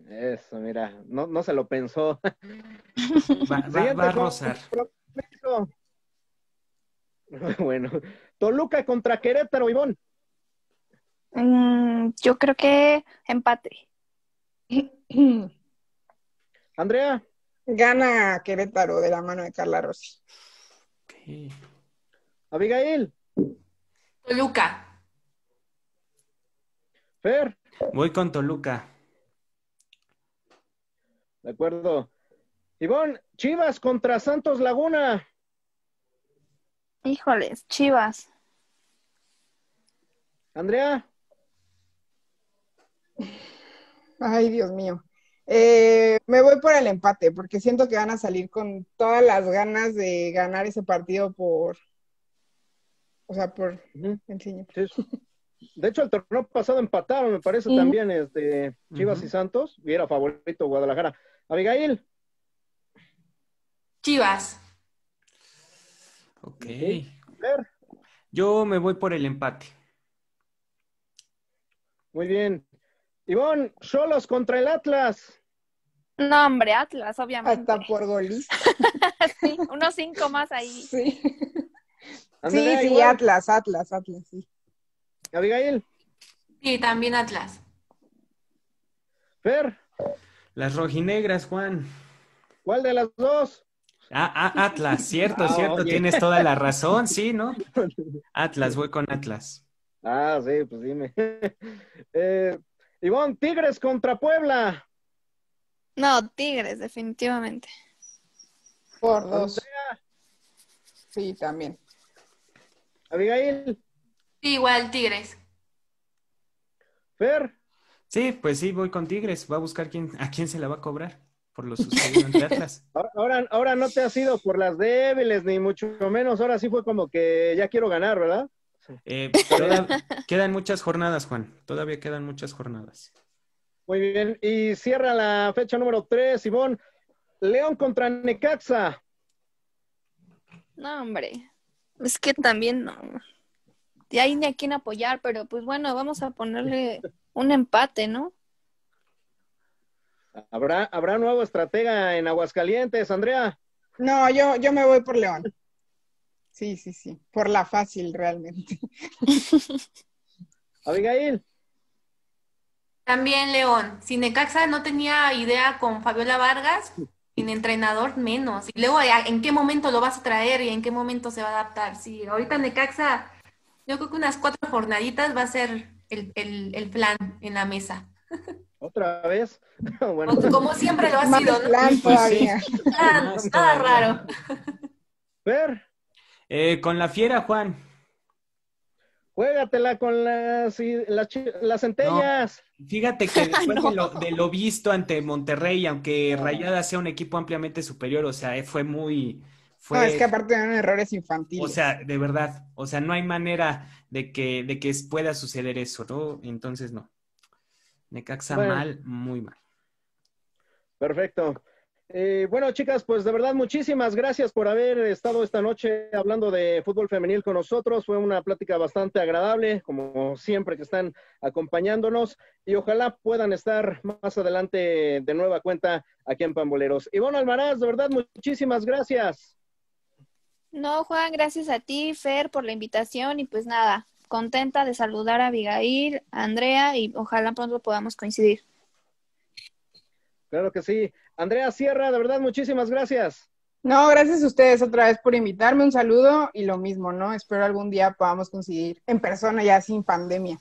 Eso, mira, no, no se lo pensó. Va, va, a rozar. Bueno, Toluca contra Querétaro, Ivón. Mm, yo creo que empate. Andrea. Gana Querétaro de la mano de Carla Rossi. Abigail. Toluca. Fer. Voy con Toluca. De acuerdo. Ivonne, Chivas contra Santos Laguna. Híjoles, Chivas. Andrea. Ay, Dios mío. Eh, me voy por el empate, porque siento que van a salir con todas las ganas de ganar ese partido por, o sea, por el señor. Sí. De hecho, el torneo pasado empataron, me parece también, este, Chivas y Santos, y era favorito Guadalajara. Abigail. Chivas. Ok. Fer. Yo me voy por el empate. Muy bien. Ivonne, Solos contra el Atlas. No, hombre, Atlas, obviamente. Hasta por golista. Sí, unos cinco más ahí. Sí. Andrea, sí, sí. Atlas, Atlas, Atlas, sí. Abigail. Sí, también Atlas. Fer. Las rojinegras, Juan. ¿Cuál de las dos? Ah, ah, Atlas, cierto, Ah, cierto, oye. tienes toda la razón, sí, ¿no? Atlas, voy con Atlas. Ah, sí, pues dime. eh, Ivonne, Tigres contra Puebla. No, Tigres, definitivamente. Por dos. Sí, también. Abigail. Sí, igual Tigres. Fer. Sí, pues sí, voy con Tigres. Va a buscar quién, a quién se la va a cobrar por lo sucedido ante Atlas. Ahora- Ahora, ahora no te has ido por las débiles, ni mucho menos. Ahora sí fue como que ya quiero ganar, ¿verdad? Eh, toda- quedan muchas jornadas, Juan. Todavía quedan muchas jornadas. Muy bien. Y cierra la fecha número 3, Ivonne. León contra Necaxa. No, hombre. Es que también no. De ahí ni a quién apoyar, pero pues bueno, vamos a ponerle un empate, ¿no? ¿Habrá, habrá nuevo estratega en Aguascalientes, Andrea? No, yo, yo me voy por León. Sí, sí, sí. Por la fácil, realmente. Abigail. También León. Si Necaxa no tenía idea con Fabiola Vargas, sin entrenador menos. Y luego, ¿a- ¿en qué momento lo vas a traer y en qué momento se va a adaptar? Sí, ahorita Necaxa, yo creo que unas cuatro jornaditas va a ser el, el- el plan en la mesa. ¿Otra vez? bueno, Como, siempre lo ha sido, ¿no? plan Sí. Nada, raro. Fer, Eh, con la fiera, Juan. juégatela con las, las, las centellas. Fíjate que después No. de, lo, de lo visto ante Monterrey, aunque Rayada sea un equipo ampliamente superior, o sea, eh, fue muy, fue, No, es que aparte eran errores infantiles. o sea, de verdad, o sea, no hay manera de que, de que pueda suceder eso, ¿no? Entonces, no. Necaxa Bueno. mal, muy mal. Perfecto. Eh, bueno, chicas, pues de verdad muchísimas gracias por haber estado esta noche hablando de fútbol femenil con nosotros. Fue una plática bastante agradable, como siempre que están acompañándonos y ojalá puedan estar más adelante de nueva cuenta aquí en Pamboleros. Ivonne Almaraz, de verdad muchísimas gracias. No, Juan, gracias a ti, Fer, por la invitación y pues nada, contenta de saludar a Abigail, a Andrea y ojalá pronto podamos coincidir. Claro que sí. Andrea Sierra, de verdad muchísimas gracias. No, gracias a ustedes otra vez por invitarme. Un saludo y lo mismo, ¿no? Espero algún día podamos conseguir en persona ya sin pandemia.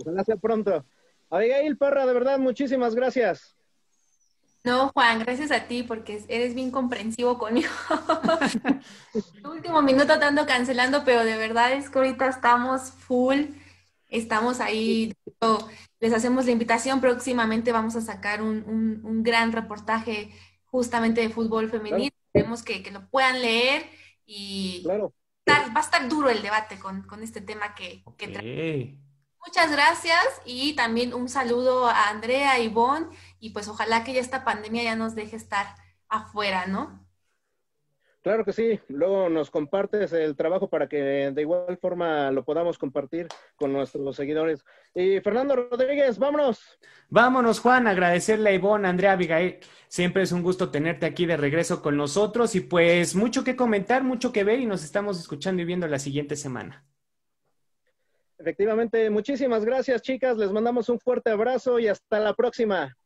Ojalá sea pronto. Abigail Parra, de verdad muchísimas gracias. No, Juan, gracias a ti porque eres bien comprensivo conmigo. Último minuto te ando cancelando, pero de verdad es que ahorita estamos full, estamos ahí. Les hacemos la invitación, próximamente vamos a sacar un, un- un gran reportaje justamente de fútbol femenino. Queremos que, que lo puedan leer y Claro. estar- va a estar duro el debate con, con este tema que, que Ok. traemos. Muchas gracias y también un saludo a Andrea, y Ivonne y pues ojalá que ya esta pandemia ya nos deje estar afuera, ¿no? Claro que sí. Luego nos compartes el trabajo para que de igual forma lo podamos compartir con nuestros seguidores. Y Fernando Rodríguez, vámonos. Vámonos, Juan, agradecerle a Ivonne, Andrea, Abigail. Siempre es un gusto tenerte aquí de regreso con nosotros y pues mucho que comentar, mucho que ver y nos estamos escuchando y viendo la siguiente semana. Efectivamente, muchísimas gracias, chicas. Les mandamos un fuerte abrazo y hasta la próxima.